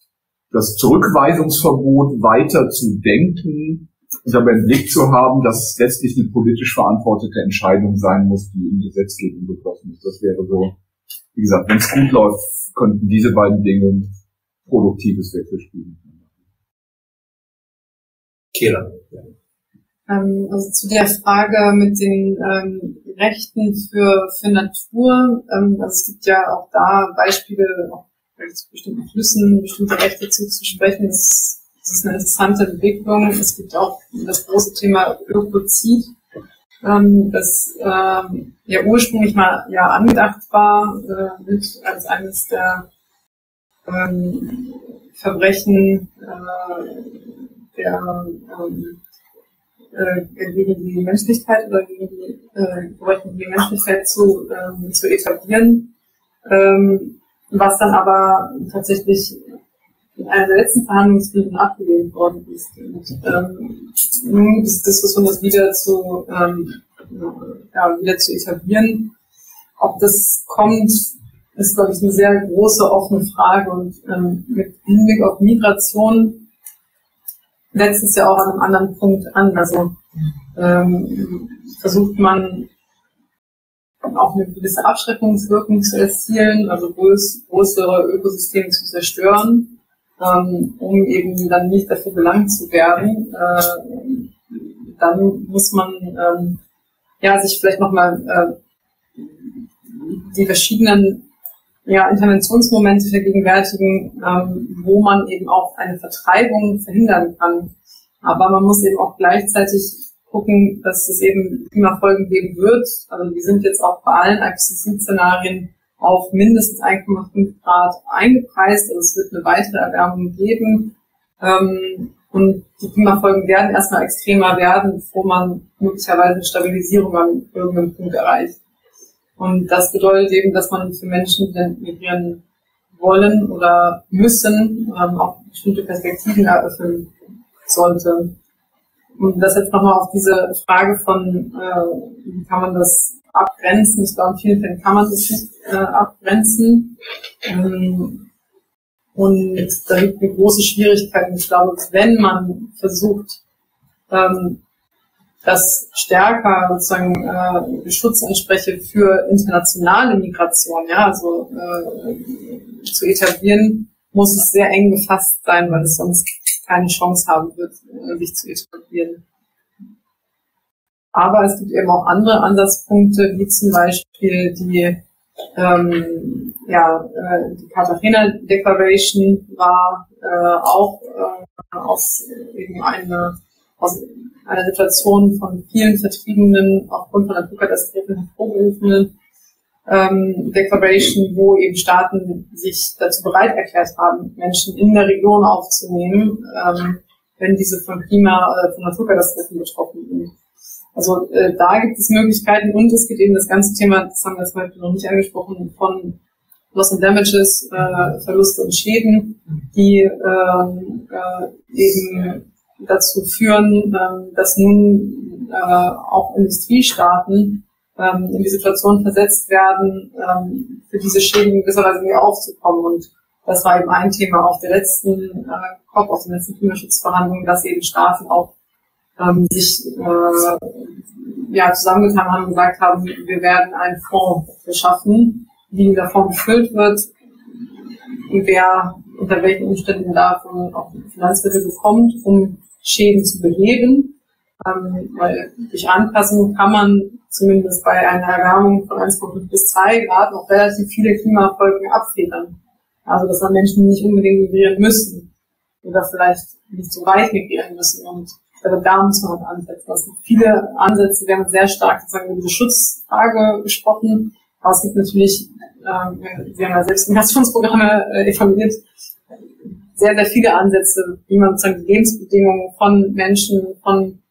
das Zurückweisungsverbot weiter zu denken und aber im Blick zu haben, dass es letztlich eine politisch verantwortete Entscheidung sein muss, die in Gesetzgebung beschlossen ist. Das wäre so, wie gesagt, wenn es gut läuft, könnten diese beiden Dinge produktives Wechselspiel.
Kira. Ähm, also zu der Frage mit den ähm, Rechten für, für Natur. Ähm, also es gibt ja auch da Beispiele, auch zu bestimmten Flüssen bestimmte Rechte zuzusprechen. Das, das ist eine interessante Entwicklung. Es gibt auch das große Thema Ökozid, ähm, das ähm, ja ursprünglich mal ja angedacht war äh, mit als eines der Verbrechen äh, der äh, gegen die Menschlichkeit oder gegen die äh, gegen die Menschlichkeit zu, ähm, zu etablieren, ähm, was dann aber tatsächlich in einer der letzten Verhandlungsrunden abgelehnt worden ist. Und, ähm, nun ist die Diskussion, das wieder zu, ähm, ja, wieder zu etablieren. Ob das kommt, ist, glaube ich, eine sehr große offene Frage und ähm, mit Hinblick auf Migration setzt es ja auch an einem anderen Punkt an. Also ähm, versucht man auch eine gewisse Abschreckungswirkung zu erzielen, also größ, größere Ökosysteme zu zerstören, ähm, um eben dann nicht dafür belangt zu werden. Äh, dann muss man ähm, ja sich vielleicht nochmal äh, die verschiedenen ja, Interventionsmomente vergegenwärtigen, ähm, wo man eben auch eine Vertreibung verhindern kann. Aber man muss eben auch gleichzeitig gucken, dass es eben immer Folgen geben wird. Also wir sind jetzt auch bei allen IPCC-Szenarien auf mindestens 1,5 Grad eingepreist. Also es wird eine weitere Erwärmung geben. Ähm, und die Klimafolgen werden erstmal extremer werden, bevor man möglicherweise eine Stabilisierung an irgendeinem Punkt erreicht. Und das bedeutet eben, dass man für Menschen, die migrieren wollen oder müssen, ähm, auch bestimmte Perspektiven eröffnen sollte. Und das jetzt nochmal auf diese Frage von, äh, wie kann man das abgrenzen? Ich glaube, in vielen Fällen kann man das nicht äh, abgrenzen. Ähm, und da liegt eine große Schwierigkeit. Ich glaube, wenn man versucht, ähm, das stärker sozusagen äh, Schutzanspreche für internationale Migration, ja, also äh, zu etablieren, muss es sehr eng gefasst sein, weil es sonst keine Chance haben wird, äh, sich zu etablieren. Aber es gibt eben auch andere Ansatzpunkte, wie zum Beispiel die, ähm, ja, äh, die Cartagena Declaration war äh, auch äh, aus eben eine aus einer Situation von vielen Vertriebenen aufgrund von Naturkatastrophen hervorgerufenen ähm, Declaration, wo eben Staaten sich dazu bereit erklärt haben, Menschen in der Region aufzunehmen, ähm, wenn diese von Klima- oder von Naturkatastrophen betroffen sind. Also äh, da gibt es Möglichkeiten und es gibt eben das ganze Thema, das haben wir jetzt heute noch nicht angesprochen, von Loss and Damages, äh, Verluste und Schäden, die ähm, äh, eben dazu führen, ähm, dass nun äh, auch Industriestaaten ähm, in die Situation versetzt werden, ähm, für diese Schäden in gewisser Weise wieder aufzukommen. Und das war eben ein Thema auf der letzten äh, COP, auf den letzten Klimaschutzverhandlungen, dass eben Staaten auch ähm, sich äh, ja, zusammengetan haben und gesagt haben, wir werden einen Fonds beschaffen, wie dieser Fonds gefüllt wird, wer unter welchen Umständen davon auch Finanzmittel bekommt, um Schäden zu beheben. Ähm, weil durch Anpassung kann man zumindest bei einer Erwärmung von 1,5 bis 2 Grad noch relativ viele Klimafolgen abfedern. Also dass dann Menschen nicht unbedingt migrieren müssen oder vielleicht nicht so weit migrieren müssen. Und aber da muss man halt ansetzen. Gibt viele Ansätze, wir haben sehr stark sozusagen über diese Schutzfrage gesprochen, aber es gibt natürlich, ähm, wir haben ja selbst Migrationsprogramme äh, evaluiert, sehr, sehr viele Ansätze, wie man sozusagen die Lebensbedingungen von Menschen, von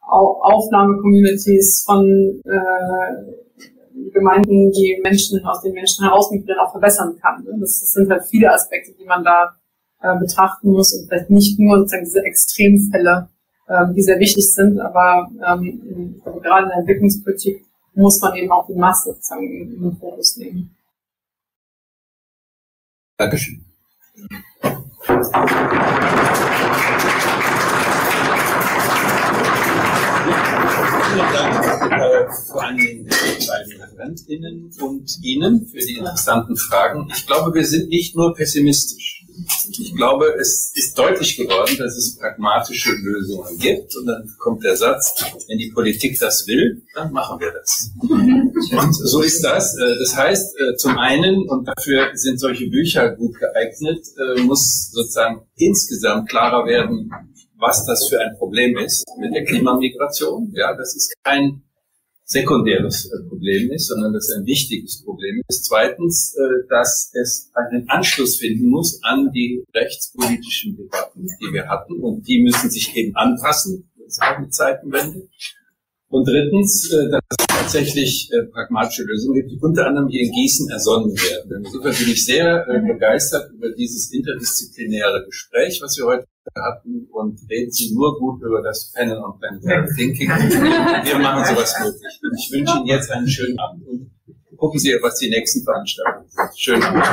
Aufnahme-Communities, von äh, Gemeinden, die Menschen aus den Menschen heraus migrieren, auch verbessern kann. Das sind halt viele Aspekte, die man da äh, betrachten muss und vielleicht nicht nur sozusagen diese Extremfälle, ähm, die sehr wichtig sind, aber ähm, also gerade in der Entwicklungspolitik muss man eben auch die Masse sozusagen in den Fokus nehmen.
Dankeschön. Thank you. Vielen Dank äh, vor allem den beiden ReferentInnen und Ihnen für die interessanten Fragen. Ich glaube, wir sind nicht nur pessimistisch. Ich glaube, es ist deutlich geworden, dass es pragmatische Lösungen gibt. Und dann kommt der Satz, wenn die Politik das will, dann machen wir das. Und so ist das. Äh, das heißt, äh, zum einen, und dafür sind solche Bücher gut geeignet, äh, muss sozusagen insgesamt klarer werden, was das für ein Problem ist mit der Klimamigration. Ja, das ist kein sekundäres äh, Problem ist, sondern das ein wichtiges Problem ist. Zweitens, äh, dass es einen Anschluss finden muss an die rechtspolitischen Debatten, die wir hatten, und die müssen sich eben anpassen, das ist auch eine Zeitenwende. Und drittens, äh, dass es tatsächlich pragmatische Lösungen gibt, die unter anderem hier in Gießen ersonnen werden. Insofern bin ich sehr begeistert über dieses interdisziplinäre Gespräch, was wir heute hatten und reden Sie nur gut über das Panel on Planetary Thinking. Wir machen sowas möglich. Ich wünsche Ihnen jetzt einen schönen Abend und gucken Sie, was die nächsten Veranstaltungen sind. Schönen Abend.